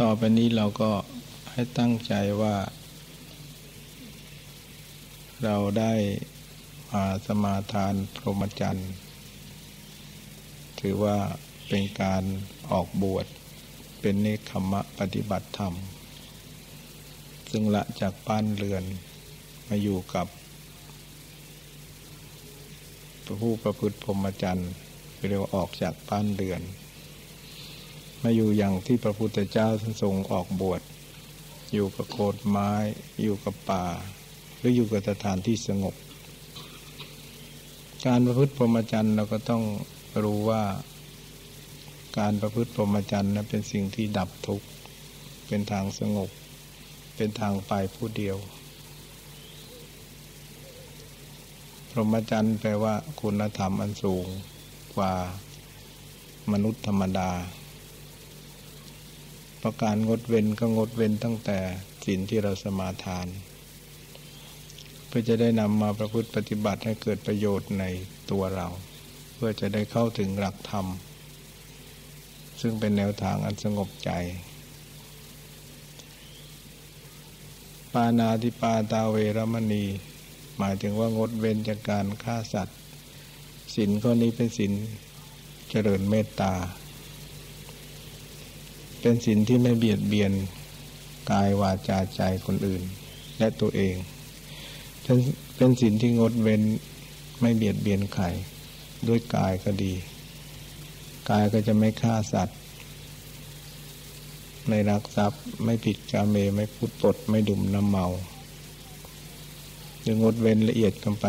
ต่อไปนี้เราก็ให้ตั้งใจว่า เราได้มาสมาทานพรหมจรรย์ ถือว่าเป็นการออกบวช เป็นเนคขมะปฏิบัติธรรม ซึ่งละจากบ้านเรือนมาอยู่กับผู้ประพฤติพรหมจรรย์เรียกว่าออกจากบ้านเรือน มาอยู่อย่างที่พระพุทธเจ้าทรงออกบวช อยู่กับโคนไม้ อยู่กับป่า หรืออยู่กับสถานที่สงบ การประพฤติพรหมจรรย์เราก็ต้องรู้ว่าการประพฤติพรหมจรรย์นั้นเป็นสิ่งที่ดับทุกข์ เป็นทางสงบ เป็นทางไปผู้เดียว พรหมจรรย์แปลว่าคุณธรรมอันสูงกว่ามนุษย์ธรรมดา ประการงดเว้นก็งดเว้นตั้งแต่ศีลที่เราสมาทาน เพื่อจะได้นำมาประพฤติปฏิบัติให้เกิดประโยชน์ในตัวเรา เพื่อจะได้เข้าถึงหลักธรรม ซึ่งเป็นแนวทางอันสงบใจ ปานาติปาตาเวรมณี หมายถึงว่างดเว้นจากการฆ่าสัตว์ศีลข้อนี้เป็นศีลเจริญเมตตา เป็นศีลที่ไม่เบียดเบียนกายวาจาใจคนอื่น และตัวเอง เป็นเป็นศีลที่งดเว้นไม่เบียดเบียนใครด้วยกายก็ดี กายก็จะไม่ฆ่าสัตว์ ไม่รักทรัพย์ ไม่ผิดกาเมไม่พูดปด ไม่ดุมน้ำเมาจะงดเว้นละเอียดกันไป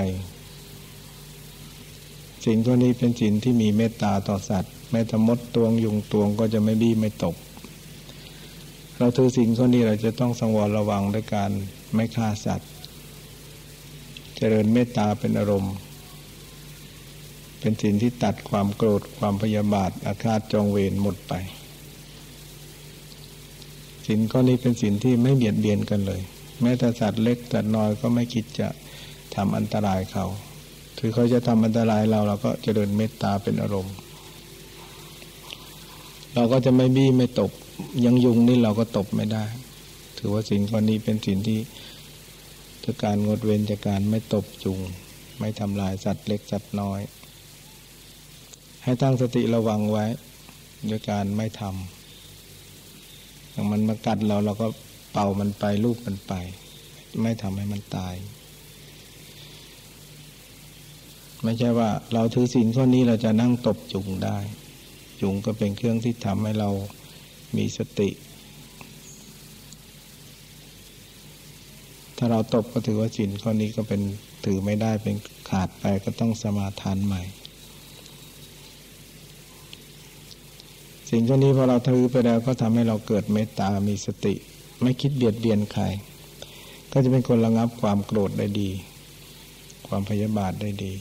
สิ่งพวนี้เป็นสิ่งที่มีเมตตาต่อสัตว์แม้แต่มดตวงยุงตวงก็จะไม่บี้ไม่ตก เราถือสิ่งข้อนี้เราจะต้องสังวรระวังด้วยการไม่ฆ่าสัตว์ เจริญเมตตาเป็นอารมณ์ เป็นสิ่งที่ตัดความโกรธความพยาบาทอาฆาตจองเวรหมดไปสิ่งข้อนี้เป็นสิ่งที่ไม่เบียดเบียนกันเลย แม้แต่สัตว์เล็กสัตว์น้อยก็ไม่คิดจะทำอันตรายเขาถือเขาจะทำอันตรายเราเราก็จะเดินเมตตาเป็นอารมณ์ เราก็จะไม่บี้ไม่ตบ ยังยุงนี่เราก็ตบไม่ได้ ถือว่าสิ่งข้อนี้เป็นสิ่งที่จะการงดเว้นจากการไม่ตบจุง ไม่ทำลายสัตว์เล็กสัตว์น้อย ให้ตั้งสติระวังไว้ด้วยการไม่ทำอย่างมันมากัดเราเราก็เป่ามันไปลูบมันไป ไม่ทำให้มันตาย ไม่ใช่ว่า เราถือศีลข้อนี้เราจะนั่งตบจุงได้ จุงก็เป็นเครื่องที่ทำให้เรา มีสติ ถ้าเราตบก็ถือว่าศีลข้อนี้ก็เป็นถือไม่ได้เป็นขาดไปก็ต้องสมาทานใหม่สิ่งข้อนี้พอเราถือไปแล้วก็ทำให้เราเกิดเมตตามีสติ ไม่คิดเบียดเบียนใคร ก็จะเป็นคนระงับความโกรธได้ดี ความพยาบาทได้ดี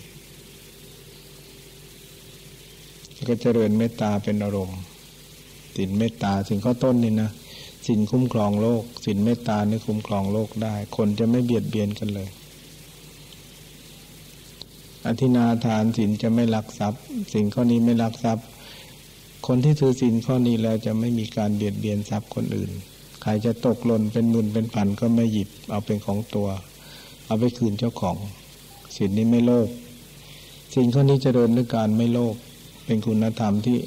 ก็เจริญเมตตาเป็นอารมณ์ สินเมตตาสิ่งข้อต้นนี่นะสินคุ้มครองโลกสินเมตตานี่คุ้มครองโลกได้ คนจะไม่เบียดเบียนกันเลย อธินาทานสินจะไม่ลักทรัพย์สิ่งข้อนี้ไม่ลักทรัพย์ คนที่ถือสินข้อนี้แล้วจะไม่มีการเบียดเบียนทรัพย์คนอื่น ใครจะตกหล่นเป็นมื่นเป็นพันก็ไม่หยิบ เอาเป็นของตัว เอาไปคืนเจ้าของสิ่งนี้ไม่โลภสิ่งข้อนี้จะเดินด้วยการไม่โลภเป็นคุณธรรมที่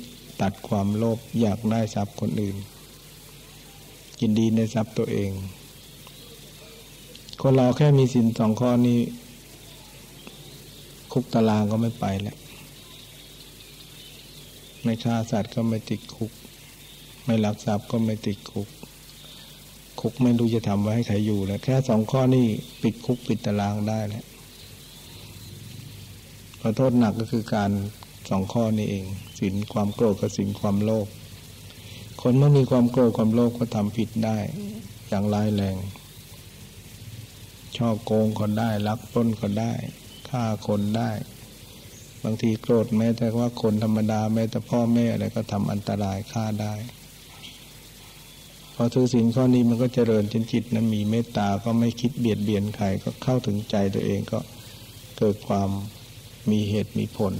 ตัดความโลภอยากได้ทรัพย์คนอื่นกินดีในทรัพย์ตัวเอง คนเราแค่มีสินสองข้อนี้ คุกตารางก็ไม่ไปแล้วไม่ฆ่าสัตว์ก็ไม่ติดคุก ไม่ลักทรัพย์ก็ไม่ติดคุก คุกไม่รู้จะทำไว้ให้ใครอยู่แล้วแค่สองข้อนี้ปิดคุกปิดตารางได้แล้วขอโทษหนักก็คือการ สองข้อนี้เองสินความโกรธกับสินความโลภคนเมื่อมีความโกรธความโลภก็ทำผิดได้ อย่างร้ายแรง ชอบโกงคนได้ลักปล้นคนได้ฆ่าคนได้ บางทีโกรธแม้แต่ว่าคนธรรมดาแม้แต่พ่อแม่อะไรก็ทำอันตรายฆ่าได้พอถือศีลข้อนี้มันก็เจริญจนจิตนะมีเมตตาก็ไม่คิดเบียดเบียนใครก็เข้าถึงใจตัวเองก็เกิดความมีเหตุมีผล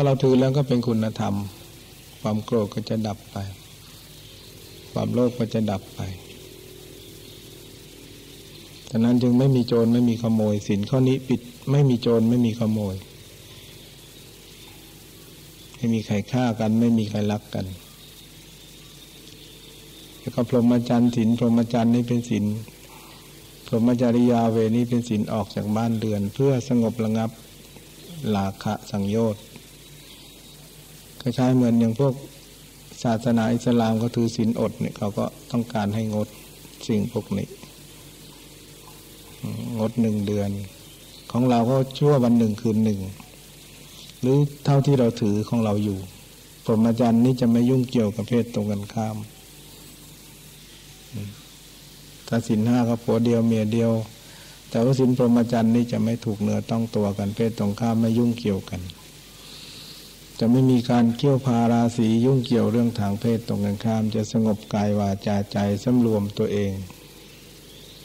าเราถือแล้วก็เป็นคุณธรรม ความโกรธก็จะดับไป ความโลภก็จะดับไปฉะนั้นจึงไม่มีโจรไม่มีขโมยสินข้อนี้ปิด ไม่มีโจรไม่มีขโมย ไม่มีใครฆ่ากัน ไม่มีใครรักกัน แล้วก็พรหมจรรย์สินพรหมจรรย์นี่เป็นสินพรหมจริยาเวนี่เป็นสินออกจากบ้านเดือน เพื่อสงบระงับลาคะสังโยชน์ คล้ายๆเหมือนอย่างพวกศาสนาอิสลามก็ถือศีลอดเนี่ยเขาก็ต้องการให้งดสิ่งพวกนี้ งดหนึ่งเดือน ของเราก็ชั่ววันหนึ่งคืนหนึ่ง หรือเท่าที่เราถือของเราอยู่พรหมจรรย์นี่จะไม่ยุ่งเกี่ยวกับเพศตรงกันข้ามถ้าสินห้าก็ผัวเดียวเมียเดียว แต่ว่าสินพรหมจรรย์นี่จะไม่ถูกเนื้อต้องตัวกันเพศตรงข้ามไม่ยุ่งเกี่ยวกัน จะไม่มีการเกี่ยวพาราศียุ่งเกี่ยวเรื่องทางเพศตรงกันข้าม จะสงบกายวาจาใจสำรวมตัวเอง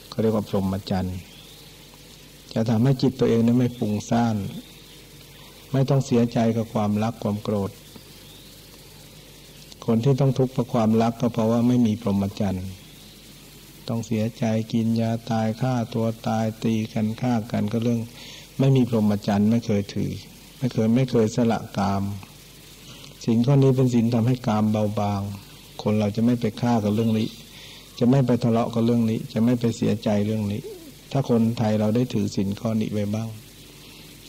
เขาเรียกว่าพรหมจรรย์จะทำให้จิตตัวเองนั้นไม่ปุ่งซ่าน ไม่ต้องเสียใจกับความรักความโกรธ คนที่ต้องทุกข์เพราะความรักก็เพราะว่าไม่มีพรหมจรรย์ต้องเสียใจกินยาตายฆ่าตัวตายตีกันฆ่ากันก็เรื่อง ไม่มีพรหมจรรย์ไม่เคยถือ ไม่เคยไม่เคยสละกามสินข้อนี้เป็นสินทำให้กามเบาบาง คนเราจะไม่ไปฆ่ากับเรื่องนี้ จะไม่ไปทะเลาะกับเรื่องนี้ จะไม่ไปเสียใจเรื่องนี้ ถ้าคนไทยเราได้ถือสินข้อนี้ไว้บ้าง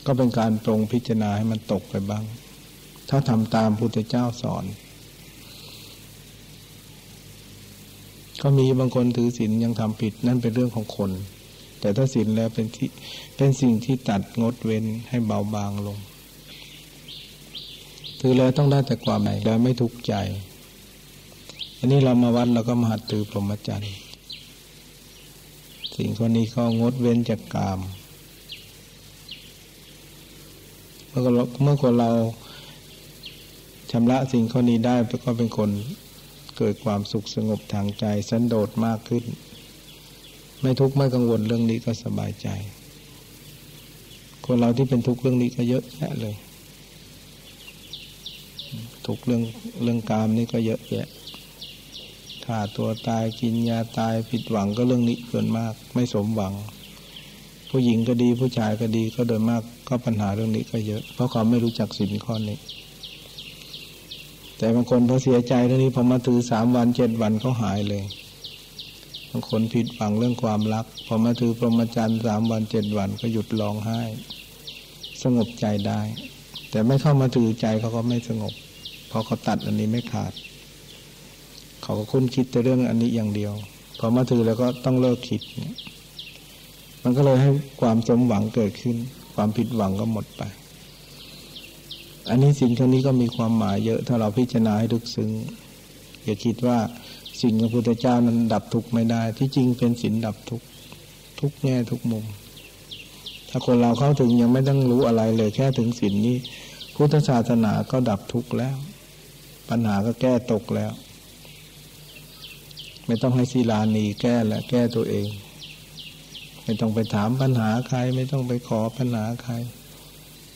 ก็เป็นการตรงพิจารณาให้มันตกไปบ้าง ถ้าทำตามพุทธเจ้าสอน ก็มีบางคนถือศีลยังทำผิดนั่นเป็นเรื่องของคน แต่ถ้าศีลแล้วเป็นที่เป็นสิ่งที่ตัดงดเว้นให้เบาบางลง ถือแล้วต้องได้แต่ความไหนแล้วไม่ทุกข์ใจ อันนี้เรามาวัดเราก็มาหัดถือพรหมจรรย์สิ่งคนนี้ก็งดเว้นจากกาม เมื่อเมื่อคนเราชำระสิ่งข้อนี้ได้ก็เป็นคนเกิดความสุขสงบทางใจสันโดษมากขึ้น ไม่ทุกข์ไม่กังวลเรื่องนี้ก็สบายใจ คนเราที่เป็นทุกข์เรื่องนี้ก็เยอะแยะเลย ทุกเรื่องเรื่องกามนี่ก็เยอะแยะฆ่าตัวตายกินยาตายผิดหวังก็เรื่องนี้เกินมาก ไม่สมหวัง ผู้หญิงก็ดีผู้ชายก็ดีก็โดยมากก็ปัญหาเรื่องนี้ก็เยอะ เพราะเขาไม่รู้จักสินข้อนี้ แต่บางคนพอเสียใจเรื่องนี้พอมาถือสามวันเจ็ดวันเขาหายเลยบางคนผิดหวังเรื่องความรัก พอมาถือพรหมจรรย์สามวันเจ็ดวันก็หยุดร้องไห้ สงบใจได้ แต่ไม่เข้ามาถือใจเขาก็ไม่สงบ เพอเขาตัดอันนี้ไม่ขาด เขาก็คุ้นคิดแต่เรื่องอันนี้อย่างเดียว พอมาถือแล้วก็ต้องเลิกคิด มันก็เลยให้ความสมหวังเกิดขึ้น ความผิดหวังก็หมดไป อันนี้สิ่งเท่านี้ก็มีความหมายเยอะ ถ้าเราพิจารณาให้ลึกซึ้งอย่าคิดว่าสิ่งของพุทธเจ้านั้นดับทุกข์ไม่ได้ ที่จริงเป็นสินดับทุกข์ทุกแง่ทุกมุม ถ้าคนเราเข้าถึงยังไม่ต้องรู้อะไรเลยแค่ถึงสินนี้พุทธศาสนาก็ดับทุกข์แล้ว ปัญหาก็แก้ตกแล้ว ไม่ต้องให้ศิลานีแก้และแก้ตัวเอง ไม่ต้องไปถามปัญหาใคร ไม่ต้องไปขอปัญหาใคร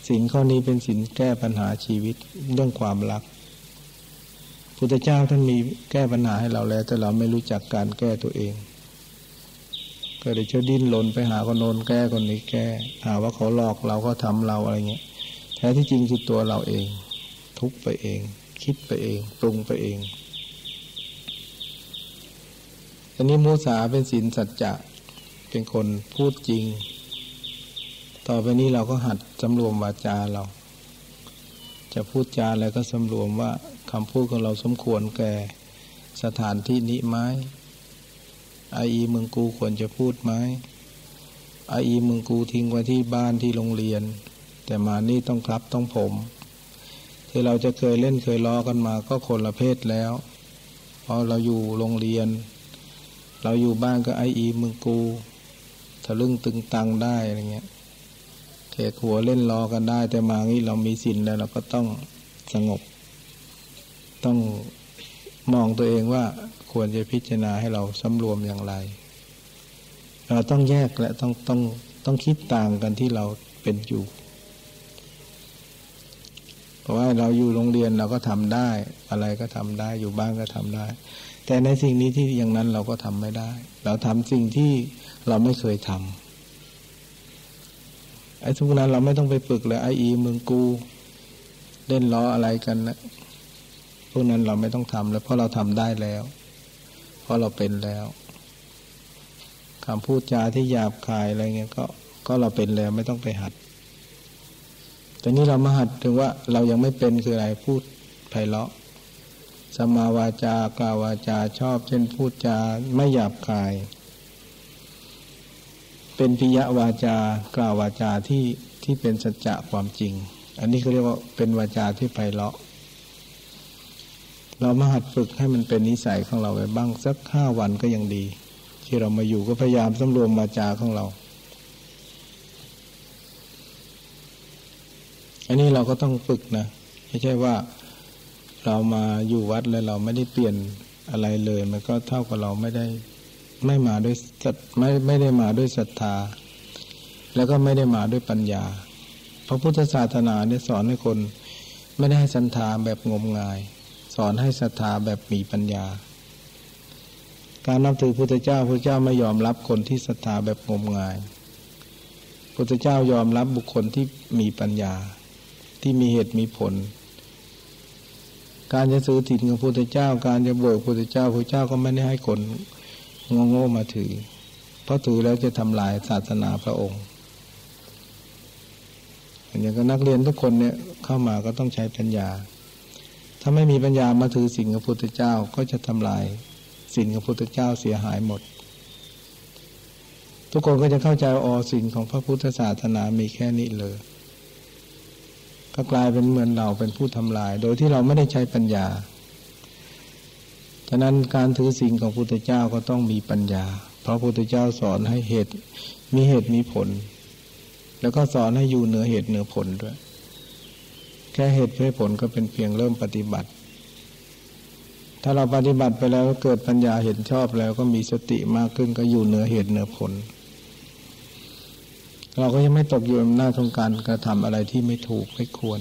สินข้อนี้เป็นสินแก้ปัญหาชีวิตเรื่องความรักพุทธเจ้าท่านมีแก้ปัญหาให้เราแล้ว แต่เราไม่รู้จักการแก้ตัวเอง ก็เลยเชื่อดิ้นหลนไปหาคนโน้นแก้คนนี้แก้หาว่าเขาหลอกเราก็ทำเราอะไรเงี้ยแท้ที่จริงคือตัวเราเอง ทุกไปเอง คิดไปเอง ปรุงไปเองอันนี้มุสาเป็นศีลสัจจะเป็นคนพูดจริง ต่อไปนี้เราก็หัดสำรวมวาจาเรา จะพูดจาอะไรก็สำรวมว่าคำพูดของเราสมควรแก่สถานที่นี้ไหม ไออีมึงกูควรจะพูดไหมไออีมึงกูทิ้งไว้ที่บ้านที่โรงเรียน แต่มานี่ต้องครับต้องผม ที่เราจะเคยเล่นเคยล้อกันมาก็คนละเพศแล้วเพราะเราอยู่โรงเรียน เราอยู่บ้านก็ไออีมึงกูทะลึ่งตึงตังได้อะไรเงี้ยเขกหัวเล่นล้อกันได้ แต่มางี้เรามีสินแล้วเราก็ต้องสงบ ต้องมองตัวเองว่า ควรจะพิจารณาให้เราสำรวมอย่างไร เราต้องแยกและต้องต้องต้องคิดต่างกันที่เราเป็นอยู่ เพราะว่าเราอยู่โรงเรียนเราก็ทำได้ อะไรก็ทำได้อยู่บ้านก็ทำได้ แต่ในสิ่งนี้ที่อย่างนั้นเราก็ทำไม่ได้ เราทำสิ่งที่เราไม่เคยทำไอ้ทุกนั้นเราไม่ต้องไปฝึกเลยไออีเมืองกูเล่นล้ออะไรกันนะพวกนั้นเราไม่ต้องทำแล้วเพราะเราทำได้แล้ว ราะเราเป็นแล้วคำพูดจาที่หยาบคายอะไรเงี้ยก็ก็เราเป็นแล้วไม่ต้องไปหัด แต่นี้เรามาหัดถึงว่าเรายังไม่เป็นคืออะไรพูดไพเราะสมาวาจากล่าววาจาชอบ เช่นพูดจาไม่หยาบคาย เป็นปิยวาจากล่าววาจาที่ที่เป็นสัจจะความจริง อันนี้เขาเรียกว่าเป็นวาจาที่ไพเราะ เรามาหัดฝึกให้มันเป็นนิสัยของเราไว้บ้างสักห้าวันก็ยังดี ที่เรามาอยู่ก็พยายามสำรวมวาจาของเรา อันนี้เราก็ต้องฝึกนะ ไม่ใช่ว่าเรามาอยู่วัดแล้วเราไม่ได้เปลี่ยนอะไรเลย มันก็เท่ากับเราไม่ได้ไม่มาด้วยไม่ไม่ได้มาด้วยศรัทธา แล้วก็ไม่ได้มาด้วยปัญญา พระพุทธศาสนาเนี่ยสอนให้คนไม่ได้ให้ศรัทธาแบบงมงาย อนให้ศรัทธาแบบมีปัญญา การนับถือพุทธเจ้าพระเจ้าไม่ยอมรับคนที่ศรัทธาแบบงมงาย พุทธเจ้ายอมรับบุคคลที่มีปัญญา ที่มีเหตุมีผล การจะซื้อถิ่นของพระพุทธเจ้า การจะบวชพระพุทธเจ้าพระเจ้าก็ไม่ได้ให้คนงงๆมาถือ เพราะถือแล้วจะทำลายศาสนาพระองค์อย่างก็นักเรียนทุกคนเนี่ยเข้ามาก็ต้องใช้ปัญญา ถ้าไม่มีปัญญามาถือสิ่งของพระพุทธเจ้าก็จะทำลายสิ่งของพระพุทธเจ้าเสียหายหมด ทุกคนก็จะเข้าใจอ๋อสิ่งของพระพุทธศาสนามีแค่นี้เลย ก็กลายเป็นเหมือนเราเป็นผู้ทำลาย โดยที่เราไม่ได้ใช้ปัญญาฉะนั้นการถือสิ่งของพุทธเจ้าก็ต้องมีปัญญา เพราะพุทธเจ้าสอนให้เหตุมีเหตุมีผล แล้วก็สอนให้อยู่เหนือเหตุเหนือผลด้วย แค่เหตุเพื่อผลก็เป็นเพียงเริ่มปฏิบัติ ถ้าเราปฏิบัติไปแล้วเกิดปัญญาเห็นชอบแล้วก็มีสติมากขึ้นก็อยู่เหนือเหตุเหนือผล เราก็ยังไม่ตกอยู่ในหน้าของการกระทำอะไรที่ไม่ถูกไม่ควร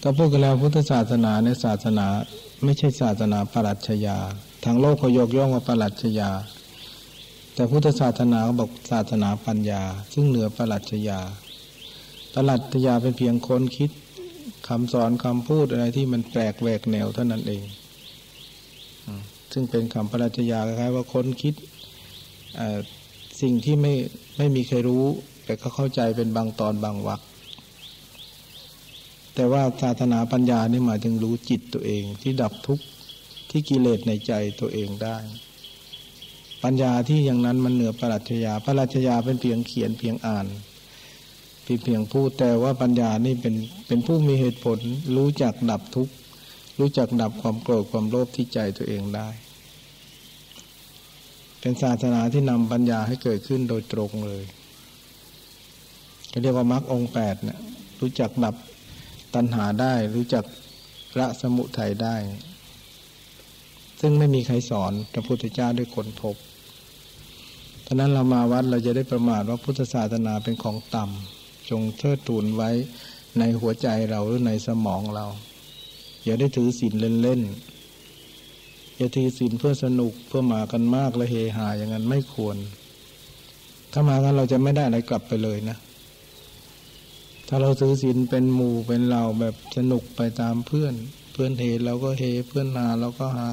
ถ้าพูดกันแล้วพุทธศาสนาในศาสนาไม่ใช่ศาสนาปรัชญาทางโลกเขายกย่องว่าปรัชญาแต่พุทธศาสนาบอกศาสนาปัญญา ซึ่งเหนือปรัชญา ปรัชญาเป็นเพียงคนคิดคำสอนคำพูดอะไรที่มันแปลกแหวกแนวเท่านั้นเองซึ่งเป็นคำปรัชญาคล้ายๆว่าคนคิดสิ่งที่ไม่ไม่มีใครรู้ แต่ก็เข้าใจเป็นบางตอนบางวักแต่ว่าศาสนาปัญญานี่หมายถึงรู้จิตตัวเอง ที่ดับทุกข์ที่กิเลสในใจตัวเองได้ ปัญญาที่อย่างนั้นมันเหนือปรัชญาปรัชญาเป็นเพียงเขียนเพียงอ่าน เพียงพูดแต่ว่าปัญญานี่เป็นเป็นผู้มีเหตุผล รู้จักดับทุกข์รู้จักดับความโกรธความโลภที่ใจตัวเองได้ เป็นศาสนาที่นำปัญญาให้เกิดขึ้นโดยตรงเลยเรียกว่ามรรคองแปดเนี่ยรู้จักดับตัณหาได้ รู้จักละสมุทัยได้ ซึ่งไม่มีใครสอนพระพุทธเจ้าด้วยคนพบฉะนั้นเรามาวัดเราจะได้ประมาทว่าพุทธศาสนาเป็นของต่ำ จงเทิดทูนไว้ในหัวใจเราหรือในสมองเรา อย่าได้ถือศีลเล่นๆอย่าทีศีลเพื่อสนุกเพื่อมากันมากและเฮฮาอย่างนั้นไม่ควร ถ้ามากันเราจะไม่ได้อะไรกลับไปเลยนะ ถ้าเราซื้อศีลเป็นหมู่เป็นเราแบบสนุกไปตามเพื่อน เพื่อนเฮเราก็เฮเพื่อนนาเราก็ฮา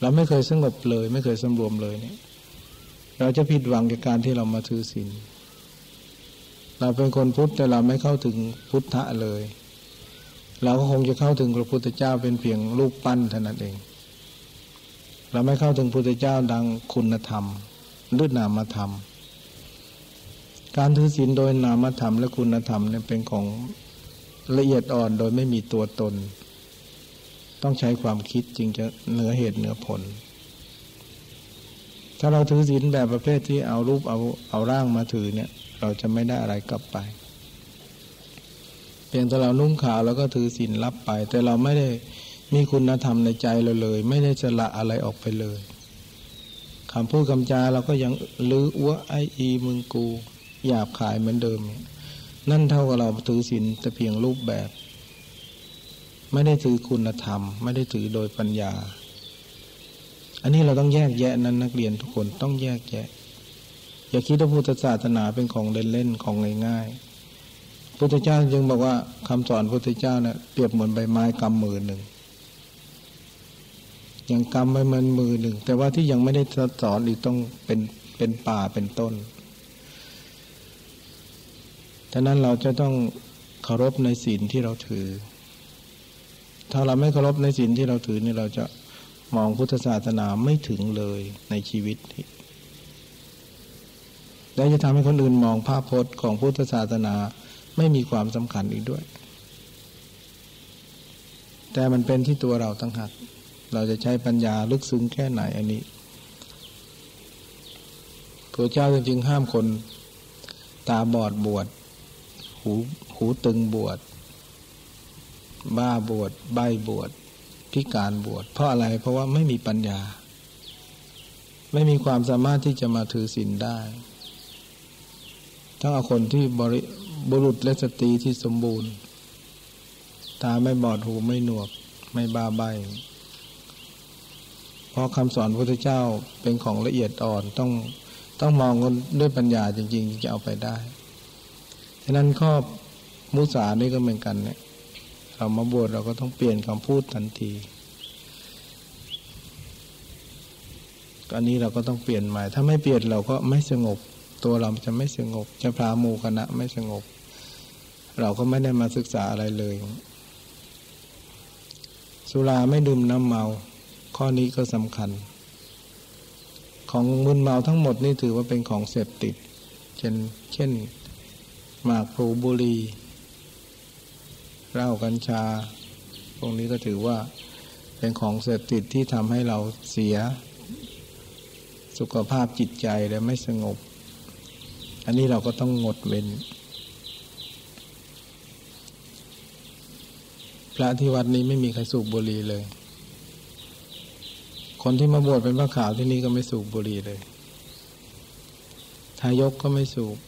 เราไม่เคยสงบเลย ไม่เคยสำรวมเลยเนี่ย เราจะผิดหวังกับการที่เรามาถือศีล เราเป็นคนพุทธแต่เราไม่เข้าถึงพุทธะเลย เราก็คงจะเข้าถึงพระพุทธเจ้าเป็นเพียงรูปปั้นเท่านั้นเอง เราไม่เข้าถึงพุทธเจ้าดังคุณธรรมหรือนามธรรม การถือศีลโดยนามธรรมและคุณธรรมเนี่ยเป็นของละเอียดอ่อนโดยไม่มีตัวตน ต้องใช้ความคิดจริงจะเหนือเหตุเหนือผล ถ้าเราถือศีลแบบประเภทที่เอารูปเอาเอาร่างมาถือเนี่ย เราจะไม่ได้อะไรกลับไปเพียงแต่เรานุ่งขาวแล้วก็ถือศีลรับไป แต่เราไม่ได้มีคุณธรรมในใจเราเลย ไม่ได้สละอะไรออกไปเลยคำพูดคำจาเราก็ยังลืออ้วไออีมึงกูหยาบขายเหมือนเดิม นั่นเท่ากับเราถือศีลแต่เพียงรูปแบบ ไม่ได้ถือคุณธรรม ไม่ได้ถือโดยปัญญา อันนี้เราต้องแยกแยะนั้นนักเรียนทุกคนต้องแยกแยะ อย่าคิดว่าพุทธศาสนาเป็นของเล่นๆของง่ายๆพุทธเจ้าจึงบอกว่าคำสอนพุทธเจ้าเนะ่ยเปรียบเหมือนใบไม้กำมือหนึ่งยังกำไว้มันมือหนึ่งแต่ว่าที่ยังไม่ได้สอนอีกต้องเป็นเป็นป่าเป็นต้นฉะนั้นเราจะต้องเคารพในศีลที่เราถือ ถ้าเราไม่เคารพในศีลที่เราถือนี่เราจะมองพุทธศาสนาไม่ถึงเลยในชีวิต และจะทำให้คนอื่นมองภาพพจน์ของพุทธศาสนาไม่มีความสำคัญอีกด้วย แต่มันเป็นที่ตัวเราตั้งหัก เราจะใช้ปัญญาลึกซึ้งแค่ไหนอันนี้พระเจ้าจริงๆห้ามคนตาบอดบวชหูหูตึงบวชบ้าบวชใบบวชพิการบวชเพราะอะไรเพราะว่าไม่มีปัญญา ไม่มีความสามารถที่จะมาถือศีลได้ ถ้าเอาคนที่บริบุรุษและสตรีที่สมบูรณ์ ตาไม่บอดหูไม่หนวก ไม่บ้าใบเพราะคำสอนพระพุทธเจ้าเป็นของละเอียดอ่อนต้องต้องมองด้วยปัญญาจริงๆจะเอาไปได้ฉะนั้นข้อมุสานี่ก็เหมือนกันเนี่ยเรามาบวชเราก็ต้องเปลี่ยนคำพูดทันทีอันนี้เราก็ต้องเปลี่ยนใหม่ ถ้าไม่เปลี่ยนเราก็ไม่สงบ ตัวเราจะไม่สงบ จะพราหมูคณะไม่สงบ เราก็ไม่ได้มาศึกษาอะไรเลย สุราไม่ดื่มน้ำเมา ข้อนี้ก็สำคัญ ของมึนเมาทั้งหมดนี่ถือว่าเป็นของเสพติด เช่นเช่นหมากพลูบุรีเหล้ากัญชาพวกนี้ก็ถือว่าเป็นของเสพติดที่ทำให้เราเสีย สุขภาพจิตใจและไม่สงบ อันนี้เราก็ต้องงดเว้น พระที่วัดนี้ไม่มีใครสูบบุหรี่เลย คนที่มาบวชเป็นพระขาวที่นี่ก็ไม่สูบบุหรี่เลย ทายกก็ไม่สูบ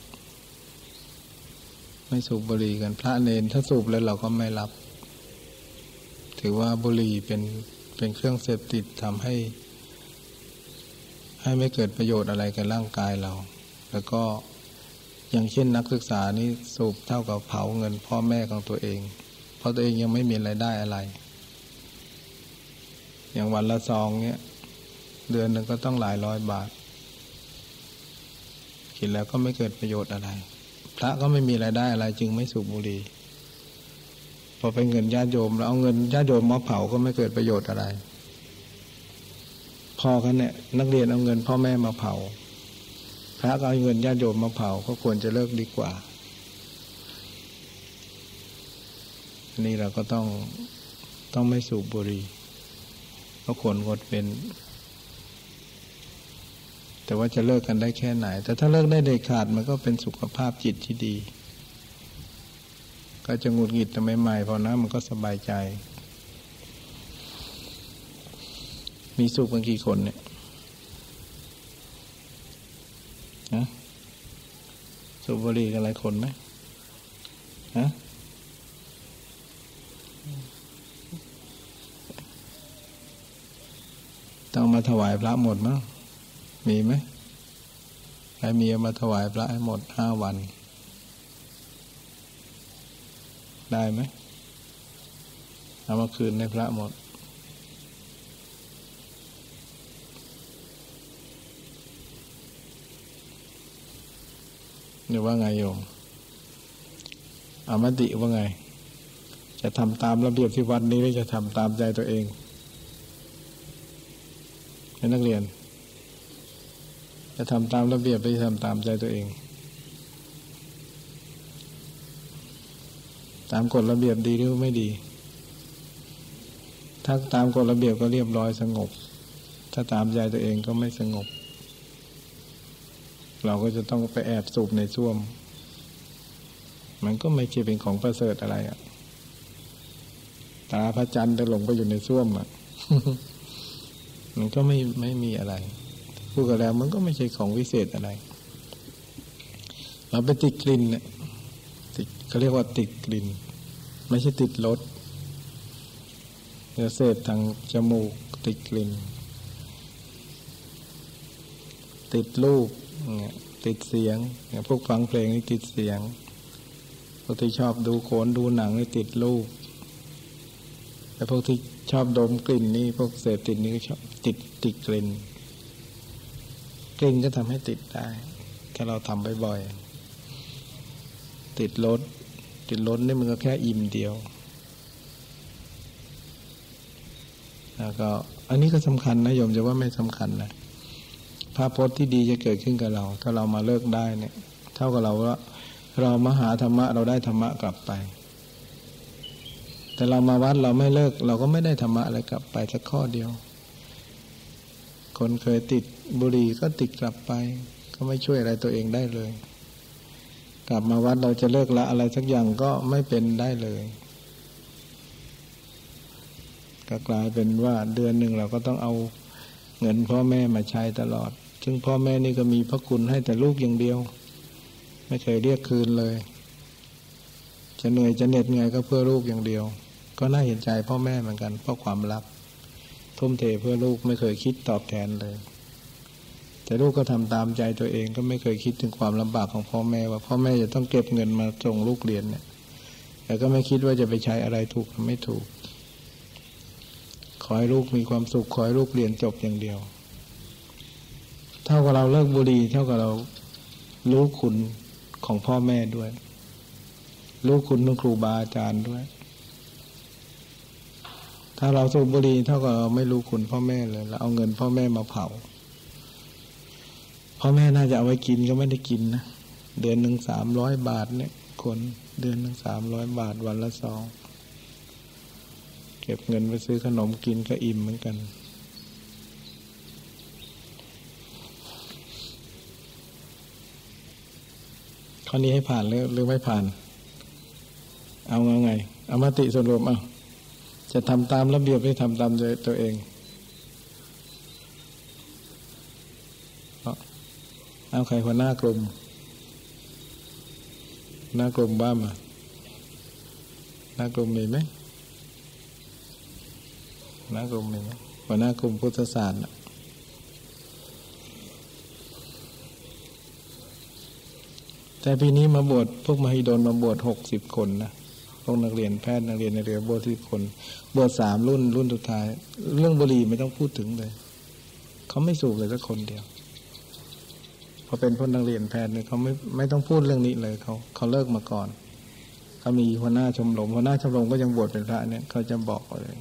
ไม่สูบบุหรี่กัน พระเนนถ้าสูบแล้วเราก็ไม่รับ ถือว่าบุหรี่เป็นเป็นเครื่องเสพติดทำให้ ให้ไม่เกิดประโยชน์อะไรกับร่างกายเรา แล้วก็ อย่างเช่นนักศึกษานี่สูบเท่ากับเผาเงินพ่อแม่ของตัวเอง เพราะตัวเองยังไม่มีไรายได้อะไร อย่างวันละซองเนี้ยเดือนหนึ่งก็ต้องหลายร้อยบาทกินแล้วก็ไม่เกิดประโยชน์อะไร พระก็ไม่มีรายได้อะไร จึงไม่สูบบุหรี่พอเป็นเงินญาติโยมแล้วเอาเงินญาติโยมมาเผาก็ไม่เกิดประโยชน์อะไร พอกันเนี่ยนักเรียนเอาเงินพ่อแม่มาเผา พระก็เอาเงินญาติโยมมาเผาก็ควรจะเลิกดีกว่า นี่เราก็ต้องต้องไม่สูบบุหรี่ก็ควรงดเป็น แต่ว่าจะเลิกกันได้แค่ไหน แต่ถ้าเลิกได้เด็ดขาดมันก็เป็นสุขภาพจิตที่ดี ก็จะงุดหงิดแต่ใหม่ๆพอนะมันก็สบายใจ มีสุขกันกี่คนเนี่ยนะ สุบรีกันหลายคนไหมฮะต้องมาถวายพระหมดมั้งมีไหมใครมีมาถวายพระให้หมดห้าวัน ได้ไหมเอามาคืนในพระหมด นี่ว่าไงโยมอามติว่าไง จะทำตามระเบียบที่วัดนี้หรือจะทำตามใจตัวเองให้นักเรียน จะทำตามระเบียบไปทำตามใจตัวเอง ตามกฎระเบียบดีหรือไม่ดี ถ้าตามกฎระเบียบก็เรียบร้อยสงบ ถ้าตามใจตัวเองก็ไม่สงบ เราก็จะต้องไปแอบสูบในส้วม มันก็ไม่ใช่เป็นของประเสริฐอะไรอะ่ะ ตาพระจันทร์จะหลงไปอยู่ในส้วมอะ่ะ มันก็ไม่ไม่มีอะไร พูดกันแล้วมันก็ไม่ใช่ของวิเศษอะไร เราไปติดกลิ่นเนี่ยติดเขาเรียกว่าติดกลิ่น ไม่ใช่ติดรสเนื้อเศษทางจมูกติดกลิ่น ติดรูป ติดเสียงอย่างพวกฟังเพลงนี่ติดเสียงพวกที่ชอบดูโขนดูหนังนี่ติดรูปแต่พวกที่ชอบดมกลิ่นนี่พวกเสพติดนี่ก็ชอบติดติดกลิ่นกลิ่นก็ทำให้ติดได้แค่เราทำบ่อยๆติดรถติดรถนี่มันก็แค่อิ่มเดียว แล้วก็ อันนี้ก็สำคัญนะโยมจะว่าไม่สำคัญนะ ภาพพจน์ที่ดีจะเกิดขึ้นกับเรา ถ้าเรามาเลิกได้เนี่ย เท่ากับเราว่าเรามาหาธรรมะเราได้ธรรมะกลับไป แต่เรามาวัดเราไม่เลิก เราก็ไม่ได้ธรรมะอะไรกลับไปสักข้อเดียว คนเคยติดบุหรี่ก็ติดกลับไป ก็ไม่ช่วยอะไรตัวเองได้เลย กลับมาวัดเราจะเลิกละอะไรสักอย่างก็ไม่เป็นได้เลยก็กลายเป็นว่าเดือนหนึ่งเราก็ต้องเอาเงินพ่อแม่มาใช้ตลอด ซึ่งพ่อแม่นี่ก็มีพระคุณให้แต่ลูกอย่างเดียว ไม่เคยเรียกคืนเลย จะเหนื่อยจะเหน็ดไงก็เพื่อลูกอย่างเดียว ก็น่าเห็นใจพ่อแม่เหมือนกันเพราะความรัก ทุ่มเทเพื่อลูกไม่เคยคิดตอบแทนเลย แต่ลูกก็ทำตามใจตัวเองก็ไม่เคยคิดถึงความลำบากของพ่อแม่ว่าพ่อแม่จะต้องเก็บเงินมาส่งลูกเรียนเนี่ยแต่ก็ไม่คิดว่าจะไปใช้อะไรถูกหรือไม่ถูกขอให้ลูกมีความสุขขอให้ลูกเรียนจบอย่างเดียว เท่ากับเราเลิกบุหรี่เท่ากับเรารู้คุณของพ่อแม่ด้วย รู้คุณของครูบาอาจารย์ด้วย ถ้าเราสูบบุหรี่เท่ากับเราไม่รู้คุณพ่อแม่เลยเราเอาเงินพ่อแม่มาเผา พ่อแม่น่าจะเอาไว้กินก็ไม่ได้กินนะเดือนหนึ่งสามร้อยบาทเนี่ย คนเดือนหนึ่งสามร้อยบาทวันละสอง เก็บเงินไปซื้อขนมกินก็อิ่มเหมือนกัน ข้อนี้ให้ผ่านหรือหรือไม่ผ่าน เอาไงเอามาติส่วนรวมเอาจะทำตามระเบียบให้ทำตามตัวเองเอาใครหัวหน้ากลุ่มหน้ากลุ่มบ้ามาหน้ากลุ่มมีไหมหน้ากลุ่มหนึ่งหัวหน้ากลุ่มพุทธศาสตร์ แต่ปีนี้มาบวชพวกมหิดลมาบวชหกสิบคนนะพวกนักเรียนแพทย์นักเรียนในเรือบวชสิบคน บวชสามรุ่นรุ่นสุดท้าย เรื่องบุหรี่ไม่ต้องพูดถึงเลย เขาไม่สูบเลยสักคนเดียวพอเป็นพวกนักเรียนแพทย์เนี่ยเขาไม่ไม่ต้องพูดเรื่องนี้เลยเขาเขาเลิกมาก่อนเขามีหัวหน้าชมรมหัวหน้าชมรมก็ยังบวชเป็นพระเนี่ยเขาจะบอกเลย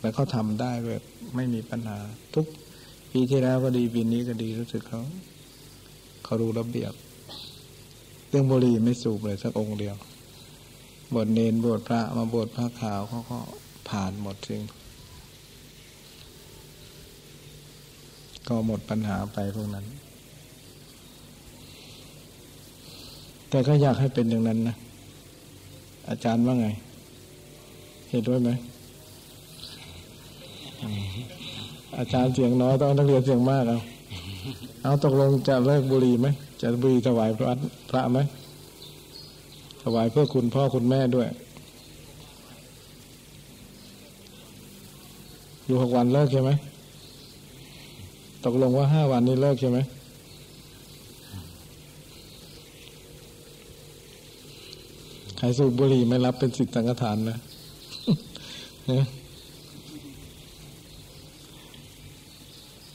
แล้วเขาทาได้แบบไม่มีปัญหา ทุกปีที่แล้วก็ดีปีนี้ก็ดีรู้สึกเขาเขารู้ระเบียบ เรื่องบุหรี่ไม่สูบเลยสักองค์เดียวบทเนนบทพระมาบทพระขาวเขาก็ผ่านหมดสิ่ง ก็หมดปัญหาไปพวกนั้น แต่ก็อยากให้เป็นอย่างนั้นนะ อาจารย์ว่าไง เห็นด้วยไหม อาจารย์เสียงน้อยต้องนักเรียนเสียงมากเอาเอาตกลงจะเลิกบุหรี่ไหม จะบุรีถวายพระพระไหมถวายเพื่อคุณพ่อคุณแม่ด้วยอยู่หกวันเลิกใช่ไหมตกลงว่าห้าวันนี้เลิกใช่ไหมใครสูบบุหรี่ไม่รับเป็นสิทธิสังฆทานนะ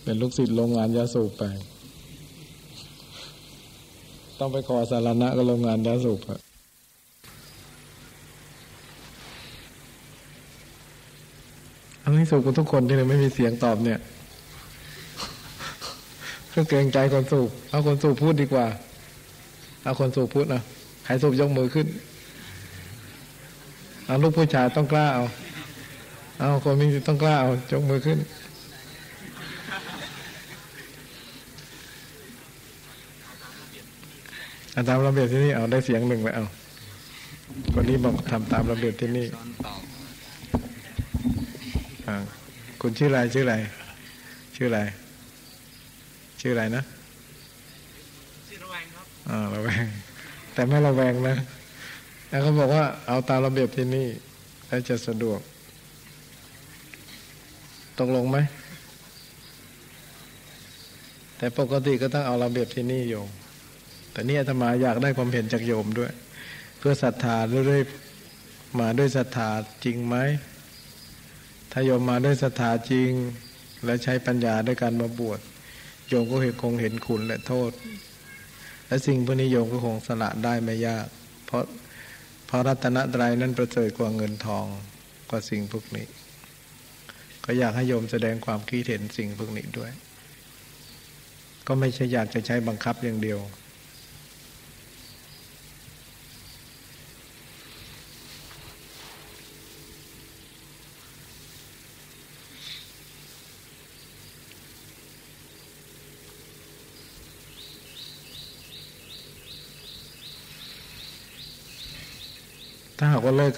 เป็นลูกศิษย์โรงงานยาสูบไป ต้องไปขอสารณะกับโรงงานยาสูบอะอันนี้สูบกันทุกคนที่เลยไม่มีเสียงตอบเนี่ยเพื่อเกรงใจคนสูบเอาคนสูบพูดดีกว่า เอาคนสูบพูดนะใครสูบยกมือขึ้นเอาลูกผู้ชายต้องกล้าเอาเอาคนมีต้องกล้าเอายกมือขึ้น อาตามระเบียบที่นี่เอาได้เสียงหนึ่งแล้วเอาคนนี้บอกทำตามระเบียบที่นี่คุณชื่ออะไรชื่ออะไรชื่ออะไรชื่ออะไรนะชื่อระแวงครับอ่าระแวง แต่ไม่ระแวงนะแล้วเขาบอกว่าเอาตามระเบียบที่นี่แล้วจะสะดวกตกลงไหมแต่ปกติก็ต้องเอาระเบียบที่นี่โยม แต่นี่อาตมาอยากได้ความเห็นจากโยมด้วย เพื่อศรัทธาด้วยมาด้วยศรัทธาจริงไหมถ้าโยมมาด้วยศรัทธาจริง และใช้ปัญญาด้วยการมาบวชโยมก็เห็นคงเห็นคุณและโทษ และสิ่งพวกนี้โยมก็คงสละได้ไม่ยาก เพราะเพราะรัตนตรัยนั้นประเสริฐกว่าเงินทองกว่าสิ่งพวกนี้ ก็อยากให้โยมแสดงความคิดเห็นสิ่งพวกนี้ด้วย ก็ไม่ใช่อยากจะใช้บังคับอย่างเดียว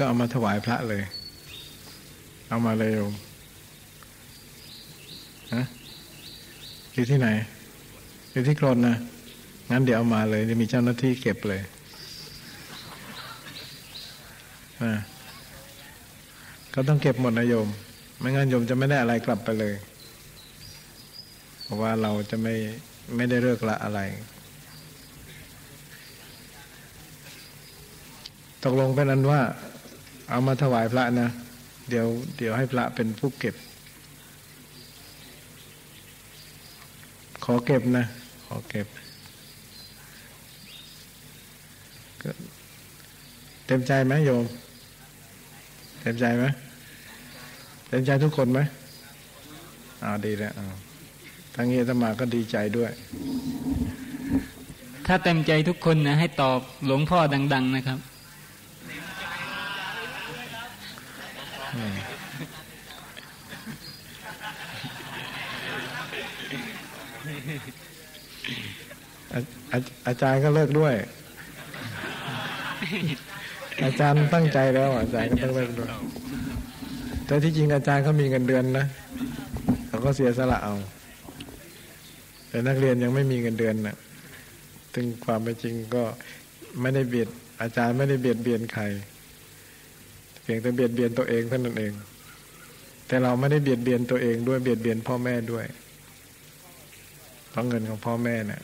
ก็เอามาถวายพระเลย เอามาเลยโยมฮะอยู่ที่ไหนอยู่ที่กรนนะงั้นเดี๋ยวเอามาเลยจะมีเจ้าหน้าที่เก็บเลยนะก็ต้องเก็บหมดนะโยม ไม่งั้นโยมจะไม่ได้อะไรกลับไปเลย เพราะว่าเราจะไม่ไม่ได้เลิกละอะไร ตกลงเป็นอันว่า เอามาถวายพระนะ เดี๋ยว เดี๋ยวให้พระเป็นผู้เก็บ ขอเก็บนะ ขอเก็บ เต็มใจไหมโยม เต็มใจไหมเต็มใจทุกคนไหมอ่าดีแล้วทั้งนี้ธรรมาก็ดีใจด้วย ถ้าเต็มใจทุกคนนะ ให้ตอบหลวงพ่อดัง ๆ นะครับ อาจารย์ก็เลิกด้วย อาจารย์ตั้งใจแล้ว อาจารย์ก็ต้องเลิกด้วยแต่ที่จริงอาจารย์เขามีเงินเดือนนะเขาก็เสียสละเอา แต่นักเรียนยังไม่มีเงินเดือนนะถึงความเป็นจริงก็ไม่ได้เบียด อาจารย์ไม่ได้เบียดเบียนใครเพียงแต่เบียดเบียนตัวเองเท่านั้นเอง แต่เราไม่ได้เบียดเบียนตัวเองด้วยเบียดเบียนพ่อแม่ด้วย เพราะเงินของพ่อแม่เนะี่ย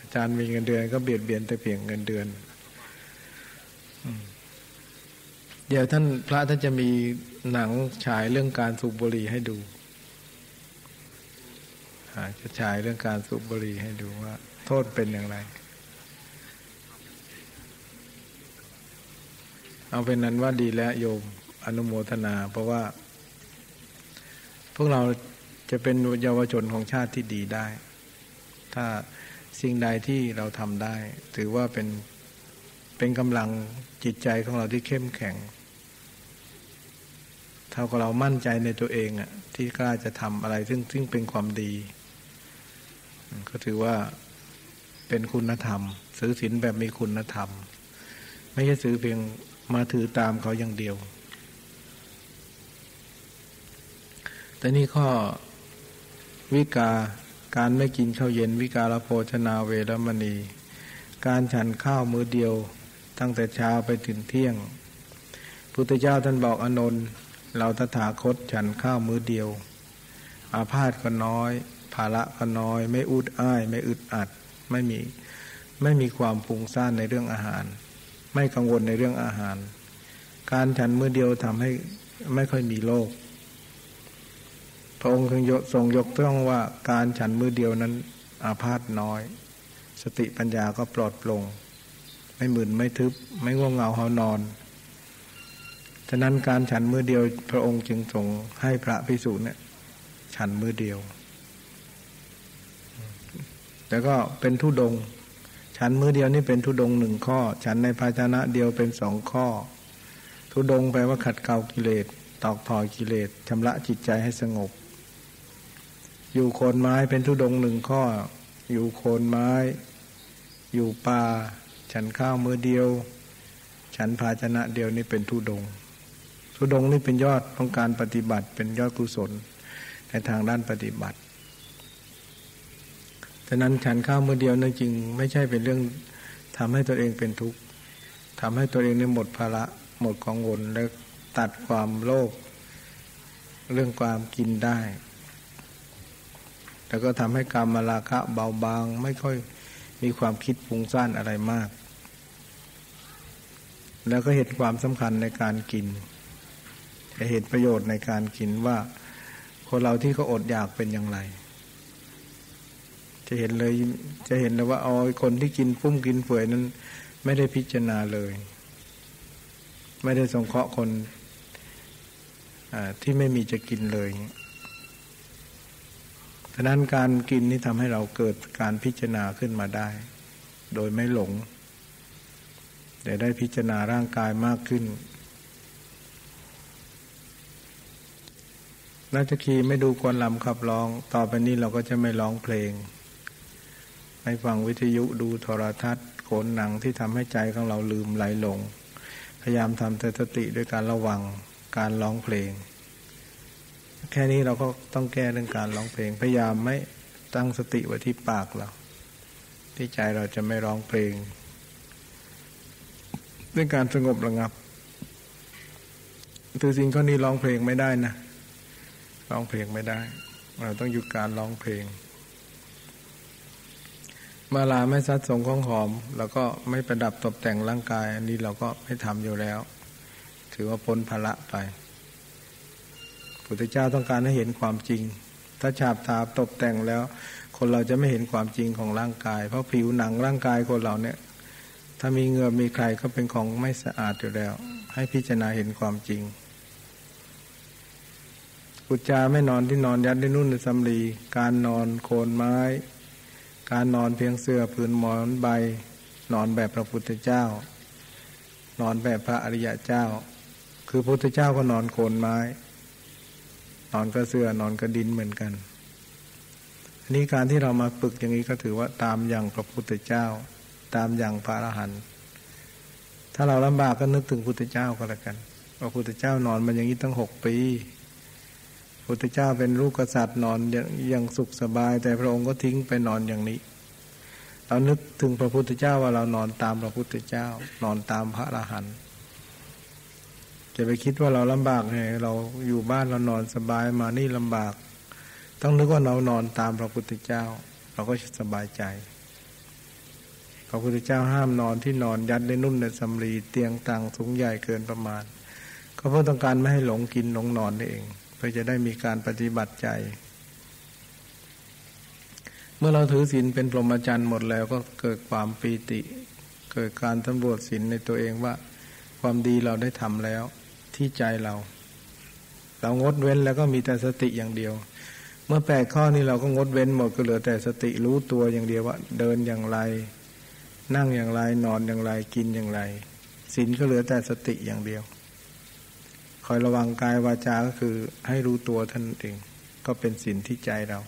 อาจารย์มีเงินเดือนก็เบียดเบียนแต่เพียงเงินเดือนเดี๋ยวท่านพระท่านจะมีหนังฉายเรื่องการสูบบุหรี่ให้ดูจะฉายเรื่องการสูบบุหรี่ให้ดูว่า โทษเป็นอย่างไร เอาเป็นนั้นว่าดีแล้วโยมอนุโมทนา เพราะว่า พวกเราจะเป็นเยาวชนของชาติที่ดีได้ ถ้าสิ่งใดที่เราทำได้ ถือว่าเป็นเป็นกำลังจิตใจของเราที่เข้มแข็ง เท่ากับเรามั่นใจในตัวเองอะที่กล้าจะทำอะไรซึ่งซึ่งเป็นความดี ก็ถือว่าเป็นคุณธรรมซื้อสินแบบมีคุณธรรม ไม่ใช่ซื้อเพียงมาถือตามเขาอย่างเดียว แต่นี่ข้อวิกา การไม่กินข้าวเย็นวิการโภชนาเวรมณี การฉันข้าวมือเดียว ตั้งแต่เช้าไปถึงเที่ยง พุทธเจ้าท่านบอกอนนท์เราตถาคตฉันข้าวมือเดียว อาพาธก็น้อย ภาระก็น้อย ไม่อุดอ้าย ไม่อึดอัด ไม่มีไม่มีความพุงซ่านในเรื่องอาหาร ไม่กังวลในเรื่องอาหาร การฉันมือเดียวทำให้ไม่ค่อยมีโรค พระองค์ทรงยกต้องว่าการฉันมือเดียวนั้นอาพาธน้อย สติปัญญาก็ปลอดโปร่งไม่หมื่นไม่ทึบ ไม่ง่วงเหงาหานอนฉะนั้นการฉันมือเดียว พระองค์จึงทรงให้พระพิสุเนี่ย ฉันมือเดียว แล้วก็เป็นทุดง ฉันมือเดียวนี่เป็นทุดงหนึ่งข้อ ฉันในภาชนะเดียวเป็นสองข้อ ทุดงแปลว่าขัดเกลากิเลสตอกถอยกิเลสชำระจิตใจให้สงบ อยู่โคนไม้เป็นทุดงหนึ่งข้อ อยู่โคนไม้ อยู่ป่า ฉันข้าวมือเดียว ฉันภาชนะเดียวนี่เป็นทุดง ทุดงนี่เป็นยอดของการปฏิบัติ เป็นยอดกุศลในทางด้านปฏิบัติฉะนั้นฉันข้าวมือเดียวนั่นจริง ไม่ใช่เป็นเรื่องทำให้ตัวเองเป็นทุกข์ทำให้ตัวเองนี่หมดภาระหมดของวนและตัดความโลภเรื่องความกินได้ แล้วก็ทำให้กรรมราคะเบาบาง ไม่ค่อยมีความคิดฟุ้งซ่านอะไรมาก แล้วก็เห็นความสำคัญในการกินเห็นประโยชน์ในการกินว่า คนเราที่เขาอดอยากเป็นอย่างไร จะเห็นเลยจะเห็นเลยว่าอ๋อคนที่กินฟุ่มกินเฟื่อยนั้น ไม่ได้พิจารณาเลย ไม่ได้สงเคราะห์คนที่ไม่มีจะกินเลย ฉะนั้นการกินนี่ทำให้เราเกิดการพิจารณาขึ้นมาได้ โดยไม่หลงแต่ได้พิจารณาร่างกายมากขึ้นราชคีไม่ดูกวนลำขับร้อง ต่อไปนี้เราก็จะไม่ร้องเพลง ไม่ฟังวิทยุดูโทรทัศน์โขนหนังที่ทำให้ใจของเราลืมไหลหลง พยายามทำสติด้วยการระวังการร้องเพลง แค่นี้เราก็ต้องแก้เรื่องการร้องเพลง พยายามไม่ตั้งสติไว้ที่ปากเราที่ใจเราจะไม่ร้องเพลงด้วยการสงบระงับคือสิ่งข้อนี้ร้องเพลงไม่ได้นะร้องเพลงไม่ได้ เราต้องหยุดการร้องเพลง มาลาไม่ซัดสงของหอม แล้วก็ไม่ประดับตกแต่งร่างกาย อันนี้เราก็ไม่ทำอยู่แล้ว ถือว่าพ้นภาระไป พุทธเจ้าต้องการให้เห็นความจริง ถ้าฉาบทาตกแต่งแล้ว คนเราจะไม่เห็นความจริงของร่างกาย เพราะผิวหนังร่างกายคนเราเนี่ย ถ้ามีเงือมีใครก็เป็นของไม่สะอาดอยู่แล้ว ให้พิจารณาเห็นความจริงกุจาไม่นอนที่นอนยัดได้นุ่นในสำลีการนอนโคนไม้ การนอนเพียงเสื้อผืนหมอนใบ นอนแบบพระพุทธเจ้า นอนแบบพระอริยะเจ้า คือพระพุทธเจ้าก็นอนโคนไม้ นอนก็เสื้อนอนก็ดินเหมือนกันอันนี้การที่เรามาฝึกอย่างนี้ก็ถือว่าตามอย่างพระพุทธเจ้า ตามอย่างพระอรหันต์ถ้าเราลำบากก็นึกถึงพุทธเจ้าก็แล้วกันพระพุทธเจ้านอนมาอย่างนี้ตั้งหกปีพุทธเจ้าเป็นลูกกษัตริย์นอนอย่างสุขสบาย แต่พระองค์ก็ทิ้งไปนอนอย่างนี้เรานึกถึงพระพุทธเจ้าว่าเรานอนตามพระพุทธเจ้า นอนตามพระอรหันต์ จะไปคิดว่าเราลำบากไงเราอยู่บ้านเรานอนสบายมานี่ลำบาก ต้องนึกว่าเรานอนตามพระพุทธเจ้า เราก็สบายใจ พระพุทธเจ้าห้ามนอนที่นอนยัดในนุ่นในสำลีเตียงต่างสูงใหญ่เกินประมาณ ก็เพื่อต้องการไม่ให้หลงกินหลงนอนนี่เอง เพื่อจะได้มีการปฏิบัติใจ เมื่อเราถือศีลเป็นพรหมจรรย์หมดแล้วก็เกิดความปีติ เกิดการตำรวจศีลในตัวเองว่า ความดีเราได้ทำแล้ว ที่ใจเรา เรางดเว้นแล้วก็มีแต่สติอย่างเดียว เมื่อแปดข้อนี้เราก็งดเว้นหมดก็เหลือแต่สติรู้ตัวอย่างเดียวว่า เดินอย่างไร นั่งอย่างไรนอนอย่างไรกินอย่างไรศีลก็เหลือแต่สติอย่างเดียว คอยระวังกายวาจาก็คือให้รู้ตัวท่านเอง ก็เป็นศีลที่ใจเรา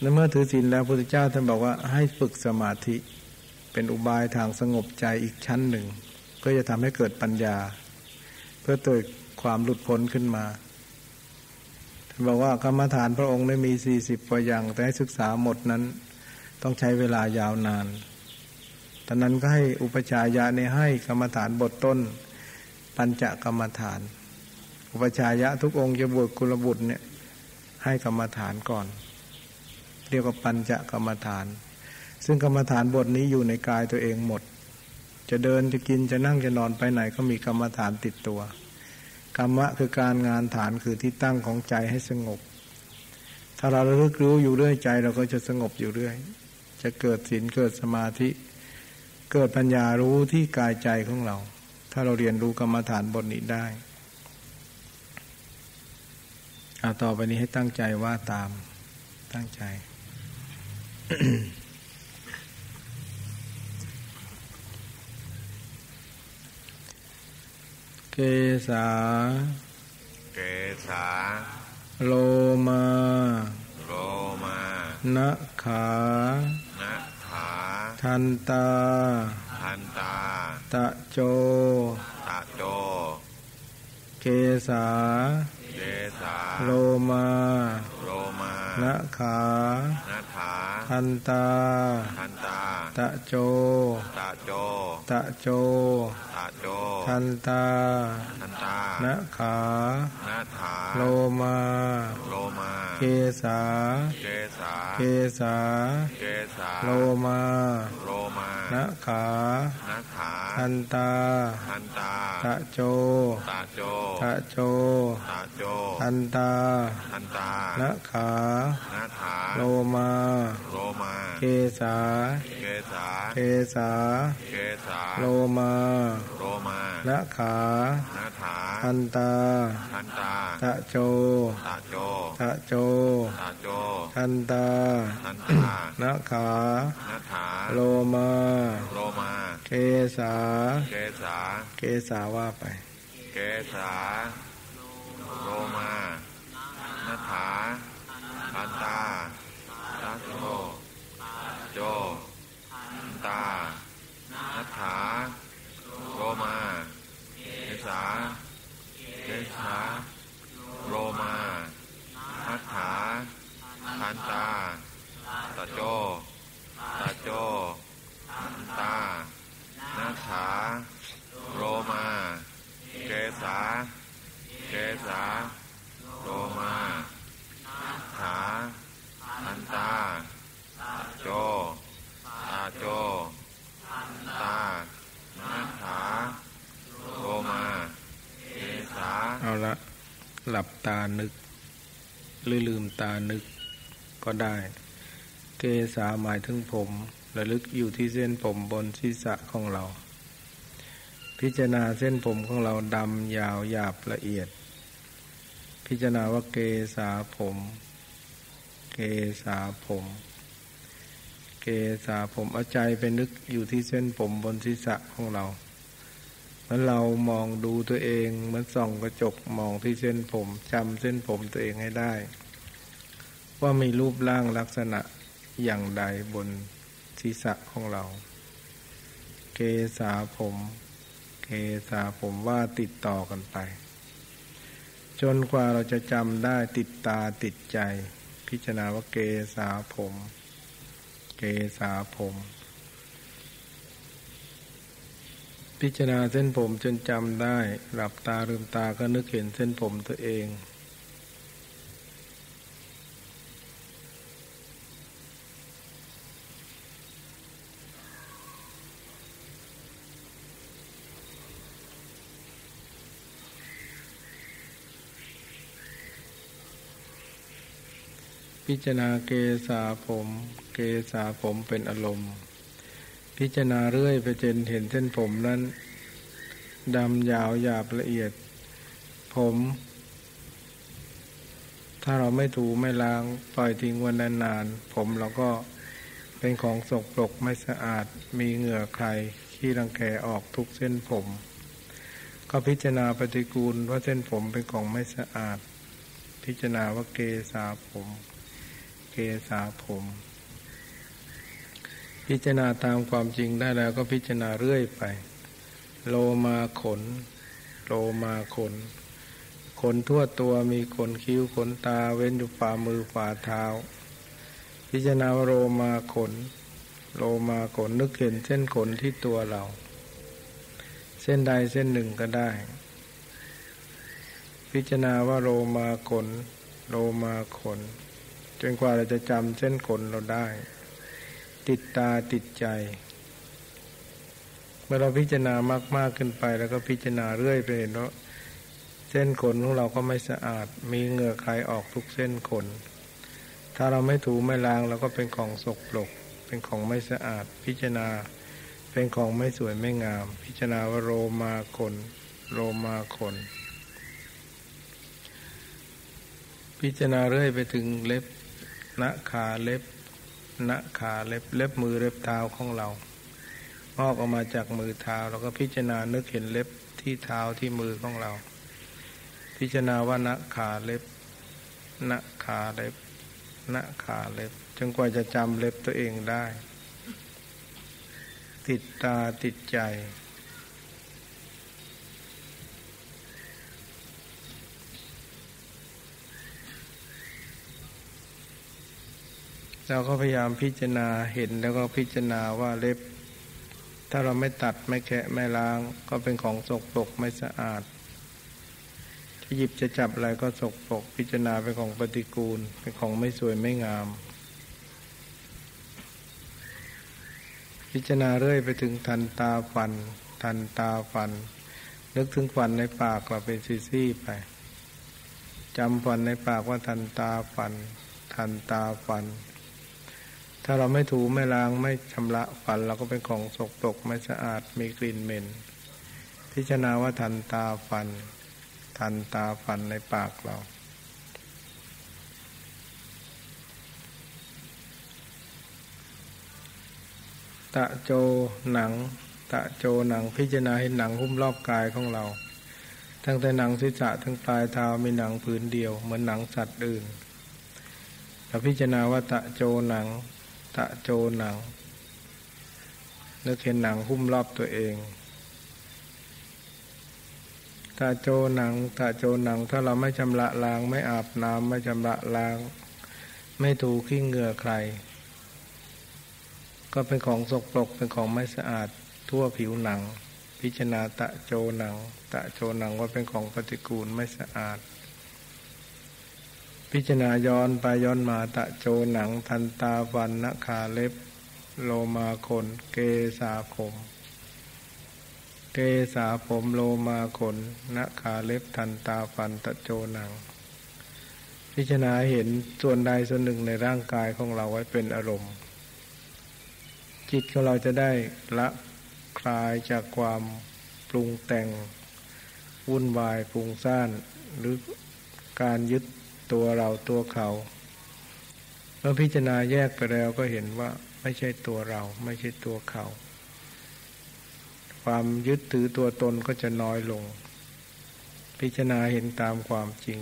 และเมื่อถือศีลแล้วพระพุทธเจ้าท่านบอกว่าให้ฝึกสมาธิ เป็นอุบายทางสงบใจอีกชั้นหนึ่ง เพื่อจะทำให้เกิดปัญญา เพื่อเกิดความหลุดพ้นขึ้นมาท่านบอกว่ากรรมฐานพระองค์ได้มีสี่สิบกว่าอย่าง แต่ให้ศึกษาหมดนั้น ต้องใช้เวลายาวนานตอนนั้นก็ให้อุปชายะเนี่ยให้กรรมฐานบทต้น ปัญจกรรมฐาน อุปชายะทุกองค์จะบวชกุลบุตรเนี่ยให้กรรมฐานก่อน เรียกว่าปัญจกรรมฐาน ซึ่งกรรมฐานบทนี้อยู่ในกายตัวเองหมด จะเดินจะกินจะนั่งจะนอนไปไหนก็มีกรรมฐานติดตัวกรรมะคือการงานฐานคือที่ตั้งของใจให้สงบ ถ้าเราระลึกรู้อยู่เรื่อยใจเราก็จะสงบอยู่เรื่อย จะเกิดศีลเกิดสมาธิ เกิดปัญญารู้ที่กายใจของเรา ถ้าเราเรียนรู้กรรมฐานบทนี้ได้อาต่อไปนี้ให้ตั้งใจว่าตามตั้งใจ เกษาเกษาโลมา โลมานะขาทันตา ทันตา ตะโจ ตะโจ เกสา เกสา โลมา โลมานะขา นะขาทันตาทันตาตตะโจ ตะโจ ตะโจ ตะโจทันตาทันตานะขานาถาโลมา โลมา เกสาเกสาเกสาเกสาโลมา โลมา นะขานาถาทันตาทันตาตะโจตะโจตะโจตะโจทันตาทันตานะขานาถาโลมาโลมาเกสาเกสาเกสาเกสาโลมาโลมานะขานาถาทันตาทันตา ตะโจตะโจตะโจตะโจทันตาทันตานะขานาถาโลมาโลมาเกสาเกสาเกสาว่าไป เกสาโลมานาถาทันตาตะโจโจทันตานาถาโลมาเกสาเกสาโลมานาถาันตาตะโจตะโจทันตานาถาโลมาเกสาเกสาโลมาขาทันตาตาโจตาโจตานาขาโลมาเกสาเอาละหลับตานึกหรือลืมตานึก ก็ได้ เกสาหมายถึงผมระลึกอยู่ที่เส้นผมบนศีรษะของเรา พิจารณาเส้นผมของเราดำยาวหยาบละเอียด พิจารณาว่าเกสาผม เกสาผม เกสาผมเอาใจไปนึกอยู่ที่เส้นผมบนศีรษะของเราเหมือเรามองดูตัวเองเหมือนส่องกระจกมองที่เส้นผมจำเส้นผมตัวเองให้ได้ ว่ามีรูปร่างลักษณะอย่างใดบนศีรษะของเรา เกษาผม เกษาผมว่าติดต่อกันไป จนกว่าเราจะจำได้ติดตาติดใจ พิจารณาว่าเกษาผม เกษาผม พิจารณาเส้นผมจนจำได้ หลับตาลืมตาก็นึกเห็นเส้นผมตัวเอง พิจารณาเกษาผม เกษาผมเป็นอารมณ์ พิจารณาเรื่อยไปจนเห็นเส้นผมนั้นดำยาวหยาบละเอียด ผม ถ้าเราไม่ถูไม่ล้างปล่อยทิ้งวันนานๆผมเราก็เป็นของสกปรกไม่สะอาดมีเหงื่อใครขี้รังแกออกทุกเส้นผม ก็พิจารณาปฏิกูลว่าเส้นผมเป็นของไม่สะอาด พิจารณาว่าเกสาผม เกสาผม พิจารณาตามความจริงได้แล้วก็พิจารณาเรื่อยไป โลมาขน โลมาขน ขนทั่วตัวมีขนคิ้วขนตาเว้นอยู่ฝ่ามือฝ่าเท้า พิจารณาว่าโลมาขน โลมาขนนึกเห็นเส้นขนที่ตัวเรา เส้นใดเส้นหนึ่งก็ได้ พิจารณาว่าโลมาขน โลมาขน จนกว่าเราจะจำเส้นขนเราได้ ติดตาติดใจ เมื่อเราพิจารณามากมากขึ้นไป แล้วก็พิจารณาเรื่อยไปเห็นว่าเส้นขนของเราก็ไม่สะอาด มีเหงื่อใครออกทุกเส้นขน ถ้าเราไม่ถูไม่ล้างเราก็เป็นของสกปรก เป็นของไม่สะอาด พิจารณา เป็นของไม่สวยไม่งาม พิจารณาว่าโรมาขนโรมาขนพิจารณาเรื่อยไปถึงเล็บ หนะขาเล็บหนะขาเล็บเล็บมือเล็บเท้าของเรางอกออกมาจากมือเท้าเราก็พิจารณานึกเห็นเล็บที่เท้าที่มือของเรา พิจารณาว่าหนะขาเล็บหนะขาเล็บหนะขาเล็บจนกว่าจะจำเล็บตัวเองได้ ติดตาติดใจ เราก็พยายามพิจารณาเห็นแล้วก็พิจารณาว่าเล็บ ถ้าเราไม่ตัดไม่แคะไม่ล้าง ก็เป็นของสกปรกไม่สะอาดจะหยิบจะจับอะไรก็สกปรกพิจารณาเป็นของปฏิกูล เป็นของไม่สวยไม่งาม พิจารณาเรื่อยไปถึงทันตาฟัน ทันตาฟัน นึกถึงฟันในปากเราเป็นซี่ไปจำฟันในปากว่าทันตาฟัน ทันตาฟัน ถ้าเราไม่ถูไม่ล้างไม่ชำระฟันเราก็เป็นของสกปรกไม่สะอาดมีกลิ่นเหม็น พิจารณาว่าทันตาฟัน ทันตาฟันในปากเรา ตะโจหนัง ตะโจหนังพิจารณาให้หนังหุ้มรอบกายของเราทั้งแต่หนังศีรษะทั้งปลายเท้ามีหนังผืนเดียว เหมือนหนังสัตว์อื่นเราพิจารณาว่าตะโจหนัง ตะโจหนัง นึกเห็นหนังหุ้มรอบตัวเอง ตะโจหนัง ตะโจหนัง ถ้าเราไม่ชำระล้าง ไม่อาบน้ำไม่ชำระล้าง ไม่ถูขี้เหงื่อใคร ก็เป็นของสกปรกเป็นของไม่สะอาดทั่วผิวหนัง พิจารณาตะโจหนัง ตะโจหนังว่าเป็นของปฏิกูลไม่สะอาด พิจารณาย้อนไปย้อนมาตะโจหนังทันตาฟันนขาเล็บ โลมาขนเกสาผม เกสาผมโลมาขนนขาเล็บทันตาฟันตะโจหนัง พิจารณาเห็นส่วนใดส่วนหนึ่งในร่างกายของเราไว้เป็นอารมณ์ จิตของเราจะได้ละคลายจากความปรุงแต่งวุ่นวายปรุงซ่านหรือการยึด ตัวเราตัวเขาเมื่อพิจารณาแยกไปแล้วก็เห็นว่า ไม่ใช่ตัวเรา ไม่ใช่ตัวเขา ความยึดถือตัวตนก็จะน้อยลง พิจารณาเห็นตามความจริง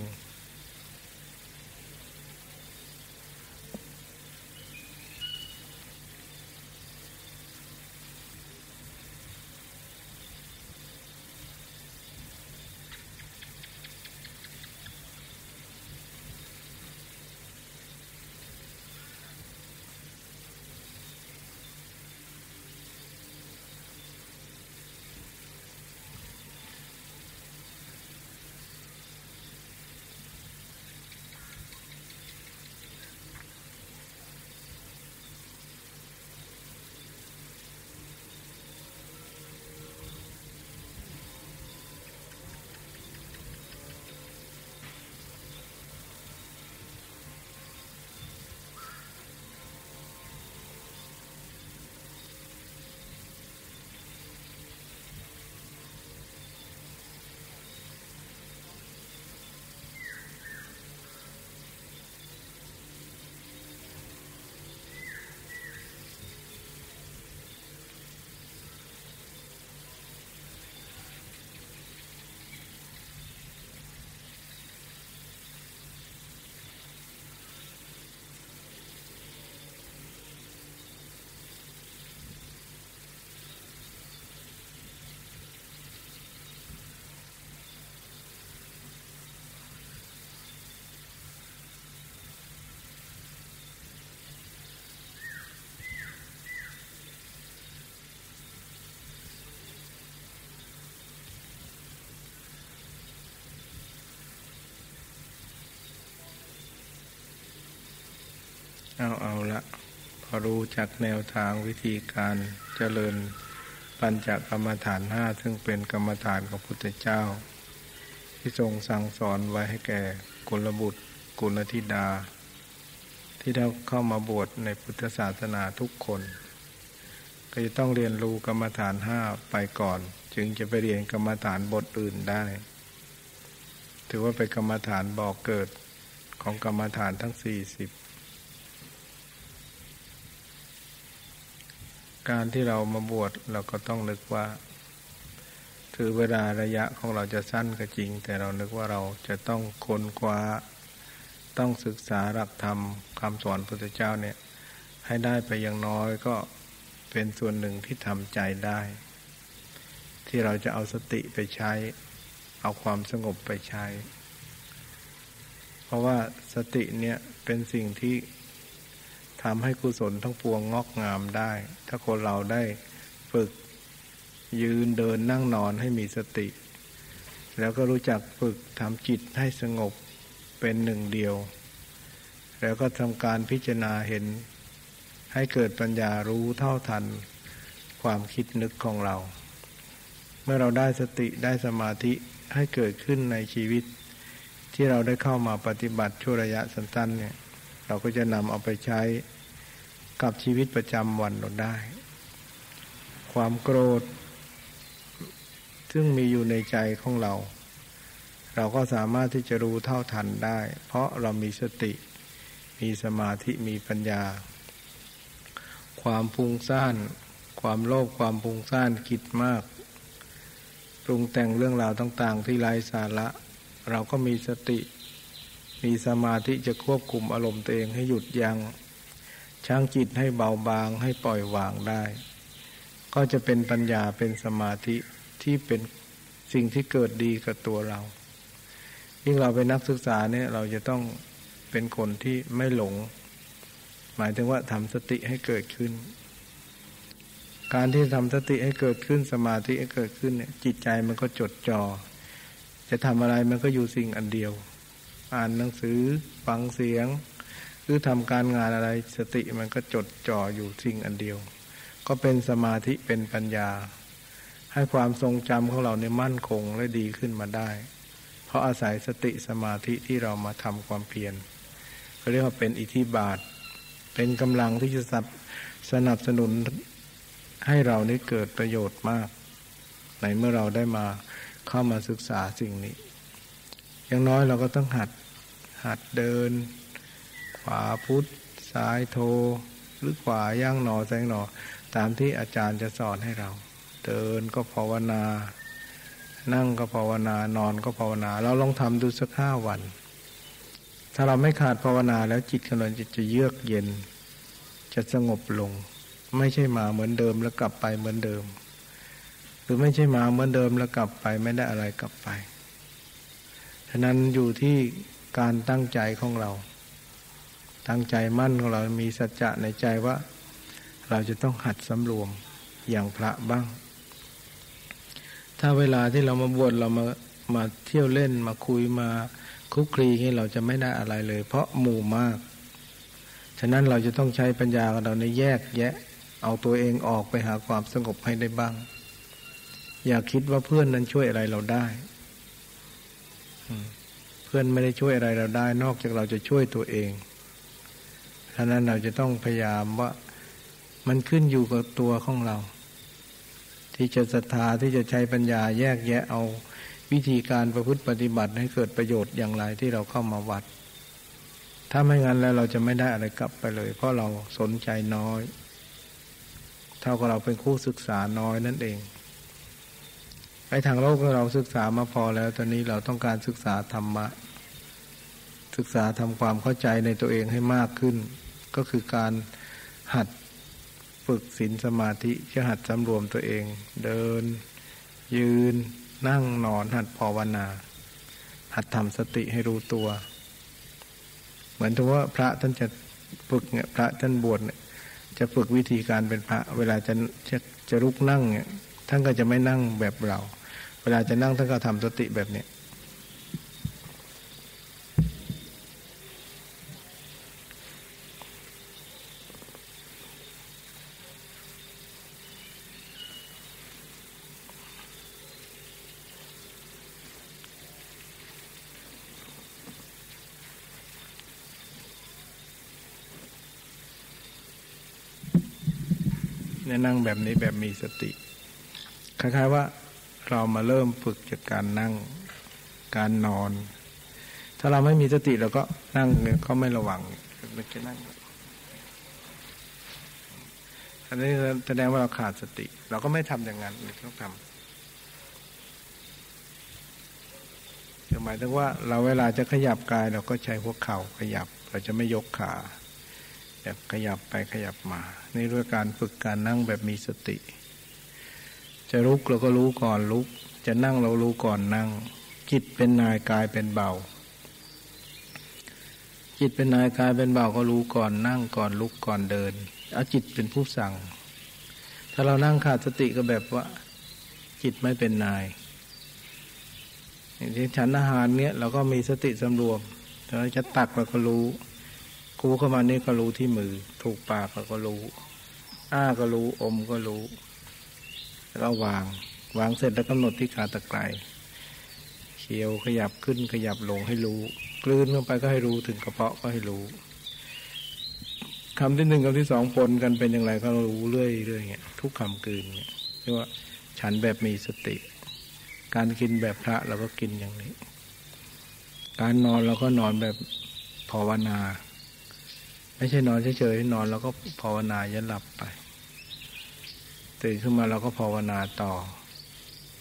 เอาเอาละพอรู้จักแนวทางวิธีการเจริญปัญจกรรมฐานห้าซึ่งเป็นกรรมฐานของพุทธเจ้า ที่ทรงสั่งสอนไว้ให้แก่กุลบุตรกุลธิดา ที่ได้เข้ามาบวชในพุทธศาสนาทุกคน ก็จะต้องเรียนรู้กรรมฐานห้าไปก่อน จึงจะไปเรียนกรรมฐานบทอื่นได้ ถือว่าเป็นกรรมฐานบอกเกิดของกรรมฐานทั้งสี่สิบ การที่เรามาบวชเราก็ต้องนึกว่า ถือเวลาระยะของเราจะสั้นก็จริง แต่เรานึกว่าเราจะต้องค้นคว้า ต้องศึกษาหลักธรรมคำสอนพระเจ้าเนี่ย ให้ได้ไปอย่างน้อยก็เป็นส่วนหนึ่งที่ทำใจได้ ที่เราจะเอาสติไปใช้ เอาความสงบไปใช้ เพราะว่าสติเนี่ยเป็นสิ่งที่ ทำให้กุศลทั้งปวงงอกงามได้ ถ้าคนเราได้ฝึกยืนเดินนั่งนอนให้มีสติ แล้วก็รู้จักฝึกทำจิตให้สงบเป็นหนึ่งเดียว แล้วก็ทำการพิจารณาเห็น ให้เกิดปัญญารู้เท่าทัน ความคิดนึกของเรา เมื่อเราได้สติได้สมาธิให้เกิดขึ้นในชีวิต ที่เราได้เข้ามาปฏิบัติช่วระยะสั้นๆเนี่ย เราก็จะนำเอาไปใช้กับชีวิตประจำวันเราได้ ความโกรธ ซึ่งมีอยู่ในใจของเรา เราก็สามารถที่จะรู้เท่าทันได้ เพราะเรามีสติ มีสมาธิมีปัญญา ความพุงซ่าน ความโลภความพุงซ่านคิดมากปรุงแต่งเรื่องราวต่าง ๆ ที่ไร้สาระ เราก็มีสติ มีสมาธิจะควบคุมอารมณ์ตัวเองให้หยุดยัง้งช่างจิตให้เบาบางให้ปล่อยวางได้ ก็จะเป็นปัญญาเป็นสมาธิที่เป็นสิ่งที่เกิดดีกับตัวเรา ยิ่งเราเป็นนักศึกษาเนี่ยเราจะต้องเป็นคนที่ไม่หลง หมายถึงว่าทำสติให้เกิดขึ้น การที่ทำสติให้เกิดขึ้นสมาธิให้เกิดขึ้นเนี่ยจิตใจมันก็จดจอ่อจะทำอะไรมันก็อยู่สิ่งอันเดียว อ่านหนังสือฟังเสียง หรือทำการงานอะไรสติมันก็จดจ่ออยู่สิ่งอันเดียว ก็เป็นสมาธิเป็นปัญญา ให้ความทรงจำของเราเนี่ยมั่นคงและดีขึ้นมาได้ เพราะอาศัยสติสมาธิที่เรามาทำความเพียรเขาเรียกว่าเป็นอิทธิบาท เป็นกำลังที่จะสนับสนุนให้เราได้เกิดประโยชน์มาก ในเมื่อเราได้มาเข้ามาศึกษาสิ่งนี้ อย่างน้อยเราก็ต้องหัดหัดเดิน ขวาพุทธซ้ายโท หรือขวาย่างหนอแสงหนอ ตามที่อาจารย์จะสอนให้เรา เดินก็ภาวนา นั่งก็ภาวนานอนก็ภาวนา เราลองทำดูสักห้าวัน ถ้าเราไม่ขาดภาวนาแล้วจิตของเราจะจะเยือกเย็น จะสงบลง ไม่ใช่มาเหมือนเดิมแล้วกลับไปเหมือนเดิม หรือไม่ใช่มาเหมือนเดิมแล้วกลับไปไม่ได้อะไรกลับไป ฉะนั้นอยู่ที่การตั้งใจของเรา ตั้งใจมั่นของเรามีสัจจะในใจว่า เราจะต้องหัดสำรวมอย่างพระบ้าง ถ้าเวลาที่เรามาบวชเรามามาเที่ยวเล่นมาคุยมาคุกคลีนี่เราจะไม่ได้อะไรเลย เพราะหมู่มาก ฉะนั้นเราจะต้องใช้ปัญญาของเราในแยกแยะ เอาตัวเองออกไปหาความสงบให้ได้บ้าง อย่าคิดว่าเพื่อนนั้นช่วยอะไรเราได้ เพื่อนไม่ได้ช่วยอะไรเราได้ นอกจากเราจะช่วยตัวเองฉะนั้นเราจะต้องพยายามว่ามันขึ้นอยู่กับตัวของเรา ที่จะศรัทธาที่จะใช้ปัญญาแยกแยะเอาวิธีการประพฤติปฏิบัติให้เกิดประโยชน์อย่างไรที่เราเข้ามาวัด ถ้าไม่งั้นแล้วเราจะไม่ได้อะไรกลับไปเลย เพราะเราสนใจน้อย เท่ากับเราเป็นคู่ศึกษาน้อยนั่นเอง ไอ้ทางโลกเราศึกษามาพอแล้ว ตอนนี้เราต้องการศึกษาธรรมะ ศึกษาทำความเข้าใจในตัวเองให้มากขึ้น ก็คือการหัดฝึกศีลสมาธิจะหัดสำรวมตัวเอง เดิน ยืน นั่งนอน หัดภาวนา หัดทำสติให้รู้ตัว เหมือนที่ว่าพระท่านจะฝึกเนี่ยพระท่านบวชเนี่ยจะฝึกวิธีการเป็นพระ เวลาจะจะจะลุกนั่งเนี่ยท่านก็จะไม่นั่งแบบเรา เวลาจะนั่งท่านก็ทำสติแบบนี้ยเนี่ยนั่งแบบนี้แบบมีสติ คล้ายๆว่า เรามาเริ่มฝึกจากการนั่งการนอน ถ้าเราไม่มีสติเราก็นั่งเนี่ยก็ไม่ระวังมันจะนั่งอันนี้แสดงว่าเราขาดสติ เราก็ไม่ทำอย่างนั้นต้องทำหมายถึงว่าเราเวลาจะขยับกายเราก็ใช้หัวเข่าขยับ เราจะไม่ยกขาแบบขยับไปขยับมา นี่ด้วยการฝึกการนั่งแบบมีสติ จะลุกเราก็รู้ก่อนลุก จะนั่งเรารู้ก่อนนั่ง จิตเป็นนายกายเป็นเบา จิตเป็นนายกายเป็นเบาก็รู้ก่อนนั่งก่อนลุกก่อนเดินเอาจิตเป็นผู้สั่ง ถ้าเรานั่งขาดสติก็แบบว่า จิตไม่เป็นนายอย่างที่ฉันอาหารเนี้ยเราก็มีสติสำรวมเราจะตักเราก็รู้คูเข้ามานี่ก็รู้ที่มือ ถูกปากเราก็รู้ อ้าก็รู้อมก็รู้ แล้ววาง วางเสร็จแล้วกำหนดที่ขาตะไคร้เคี้ยวขยับขึ้นขยับลงให้รู้ กลืนเข้าไปก็ให้รู้ถึงกระเพาะก็ให้รู้คำที่หนึ่งคำที่สองปนกันเป็นอย่างไรก็รู้เรื่อยเรื่อยเงี้ยทุกคำกลืนเนี่ยเรียกว่าฉันแบบมีสติ การกินแบบพระเราก็กินอย่างนี้ การนอนเราก็นอนแบบภาวนา ไม่ใช่นอนเฉยๆนอนแล้วก็ภาวนายันหลับไป ตื่นขึ้นมาเราก็ภาวนาต่อ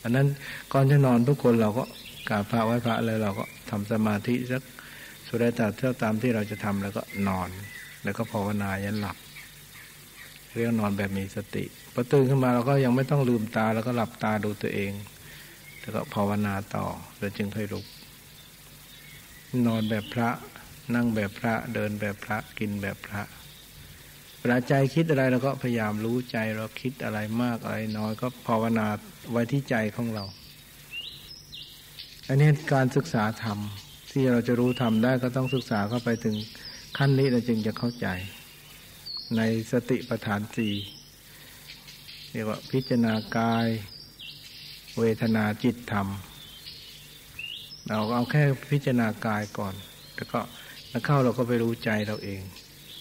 อันนั้นก่อนจะนอนทุกคนเราก็กราบพระไหว้พระอะไรเราก็ทำสมาธิสักสุดท้ายเท่าตามที่เราจะทำแล้วก็นอน แล้วก็ภาวนายันหลับ เรื่องนอนแบบมีสติพอตื่นขึ้นมาเราก็ยังไม่ต้องลืมตาแล้วก็หลับตาดูตัวเอง แล้วก็ภาวนาต่อเราจึงค่อยลุกนอนแบบพระ นั่งแบบพระ เดินแบบพระกินแบบพระ ลาใจคิดอะไรเราก็พยายามรู้ใจเราคิดอะไรมากอะไรน้อยก็ภาวนาไว้ที่ใจของเรา อันนี้การศึกษาธรรมที่เราจะรู้ธรรมได้ก็ต้องศึกษาเข้าไปถึงขั้นนี้เราจึงจะเข้าใจ ในสติปัฏฐานสี่เรียกว่าพิจารณากาย เวทนาจิตธรรม เราเอาแค่พิจารณากายก่อน แล้วก็แล้วเข้าเราก็ไปรู้ใจเราเอง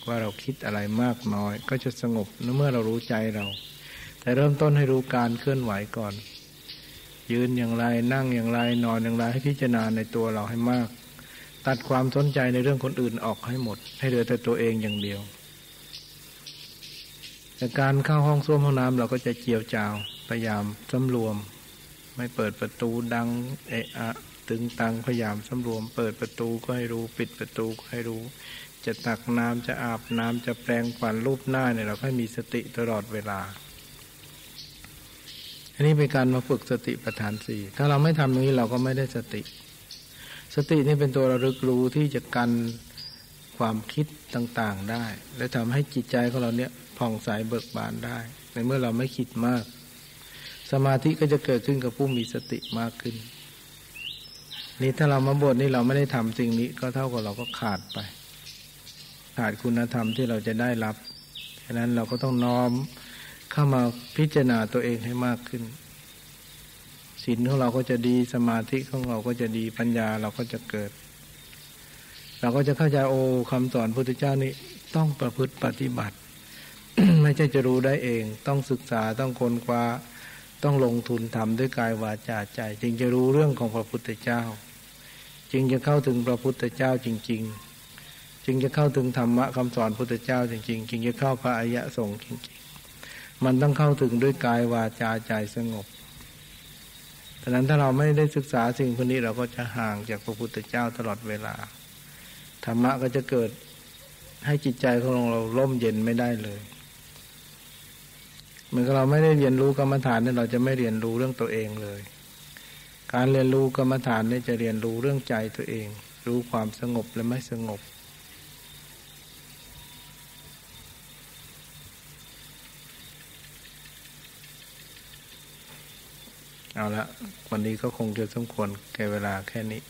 ว่าเราคิดอะไรมากน้อย ก็จะสงบเมื่อเรารู้ใจเรา แต่เริ่มต้นให้รู้การเคลื่อนไหวก่อน ยืนอย่างไรนั่งอย่างไรนอนอย่างไรให้พิจารณาในตัวเราให้มาก ตัดความสนใจในเรื่องคนอื่นออกให้หมด ให้เหลือแต่ตัวเองอย่างเดียวแต่การเข้าห้องส้วมห้องน้ำเราก็จะเจียวจาวพยายามสำรวม ไม่เปิดประตูดังเอะอะตึงตังพยายามสำรวม เปิดประตูก็ให้รู้ ปิดประตูก็ให้รู้ จะตักน้ำจะอาบน้ำจะแปลงฝันรูปหน้าเนี่ยเราให้มีสติตลอดเวลา อันนี้เป็นการมาฝึกสติปัฏฐานสี่ถ้าเราไม่ทำอย่างนี้เราก็ไม่ได้สติ สตินี่เป็นตัวระลึกรู้ที่จะกันความคิดต่างๆได้ และทำให้จิตใจของเราเนี่ยผ่องใสเบิกบานได้ ในเมื่อเราไม่คิดมาก สมาธิก็จะเกิดขึ้นกับผู้มีสติมากขึ้นนี่ถ้าเรามาบวชนี่เราไม่ได้ทำสิ่งนี้ก็เท่ากับเราก็ขาดไป ขาดคุณธรรมที่เราจะได้รับฉะนั้นเราก็ต้องน้อมเข้ามาพิจารณาตัวเองให้มากขึ้นศีลของเราก็จะดีสมาธิของเราก็จะดีปัญญาเราก็จะเกิด เราก็จะเข้าใจโอ้คำสอนพุทธเจ้านี่ต้องประพฤติปฏิบัติ ไม่ใช่จะรู้ได้เอง ต้องศึกษาต้องค้นคว้าต้องลงทุนทำด้วยกายวาจาใจ จึงจะรู้เรื่องของพระพุทธเจ้า จึงจะเข้าถึงพระพุทธเจ้าจริง ๆ จึงจะเข้าถึงธรรมะคำสอนพุทธเจ้าจริงๆจึงจะเข้าพระอริยสงฆ์จริงๆ มันต้องเข้าถึงด้วยกายวาจาใจสงบดังนั้นถ้าเราไม่ได้ศึกษาสิ่งพวกนี้เราก็จะห่างจากพระพุทธเจ้าตลอดเวลา ธรรมะก็จะเกิดให้จิตใจของเราล่มเย็นไม่ได้เลยเหมือนกับเราไม่ได้เรียนรู้กรรมฐานเนี่ยเราจะไม่เรียนรู้เรื่องตัวเองเลย การเรียนรู้กรรมฐานเนี่ยจะเรียนรู้เรื่องใจตัวเอง รู้ความสงบและไม่สงบ เอาละวันนี้ก็คงจะสมควรแก่เวลาแค่นี้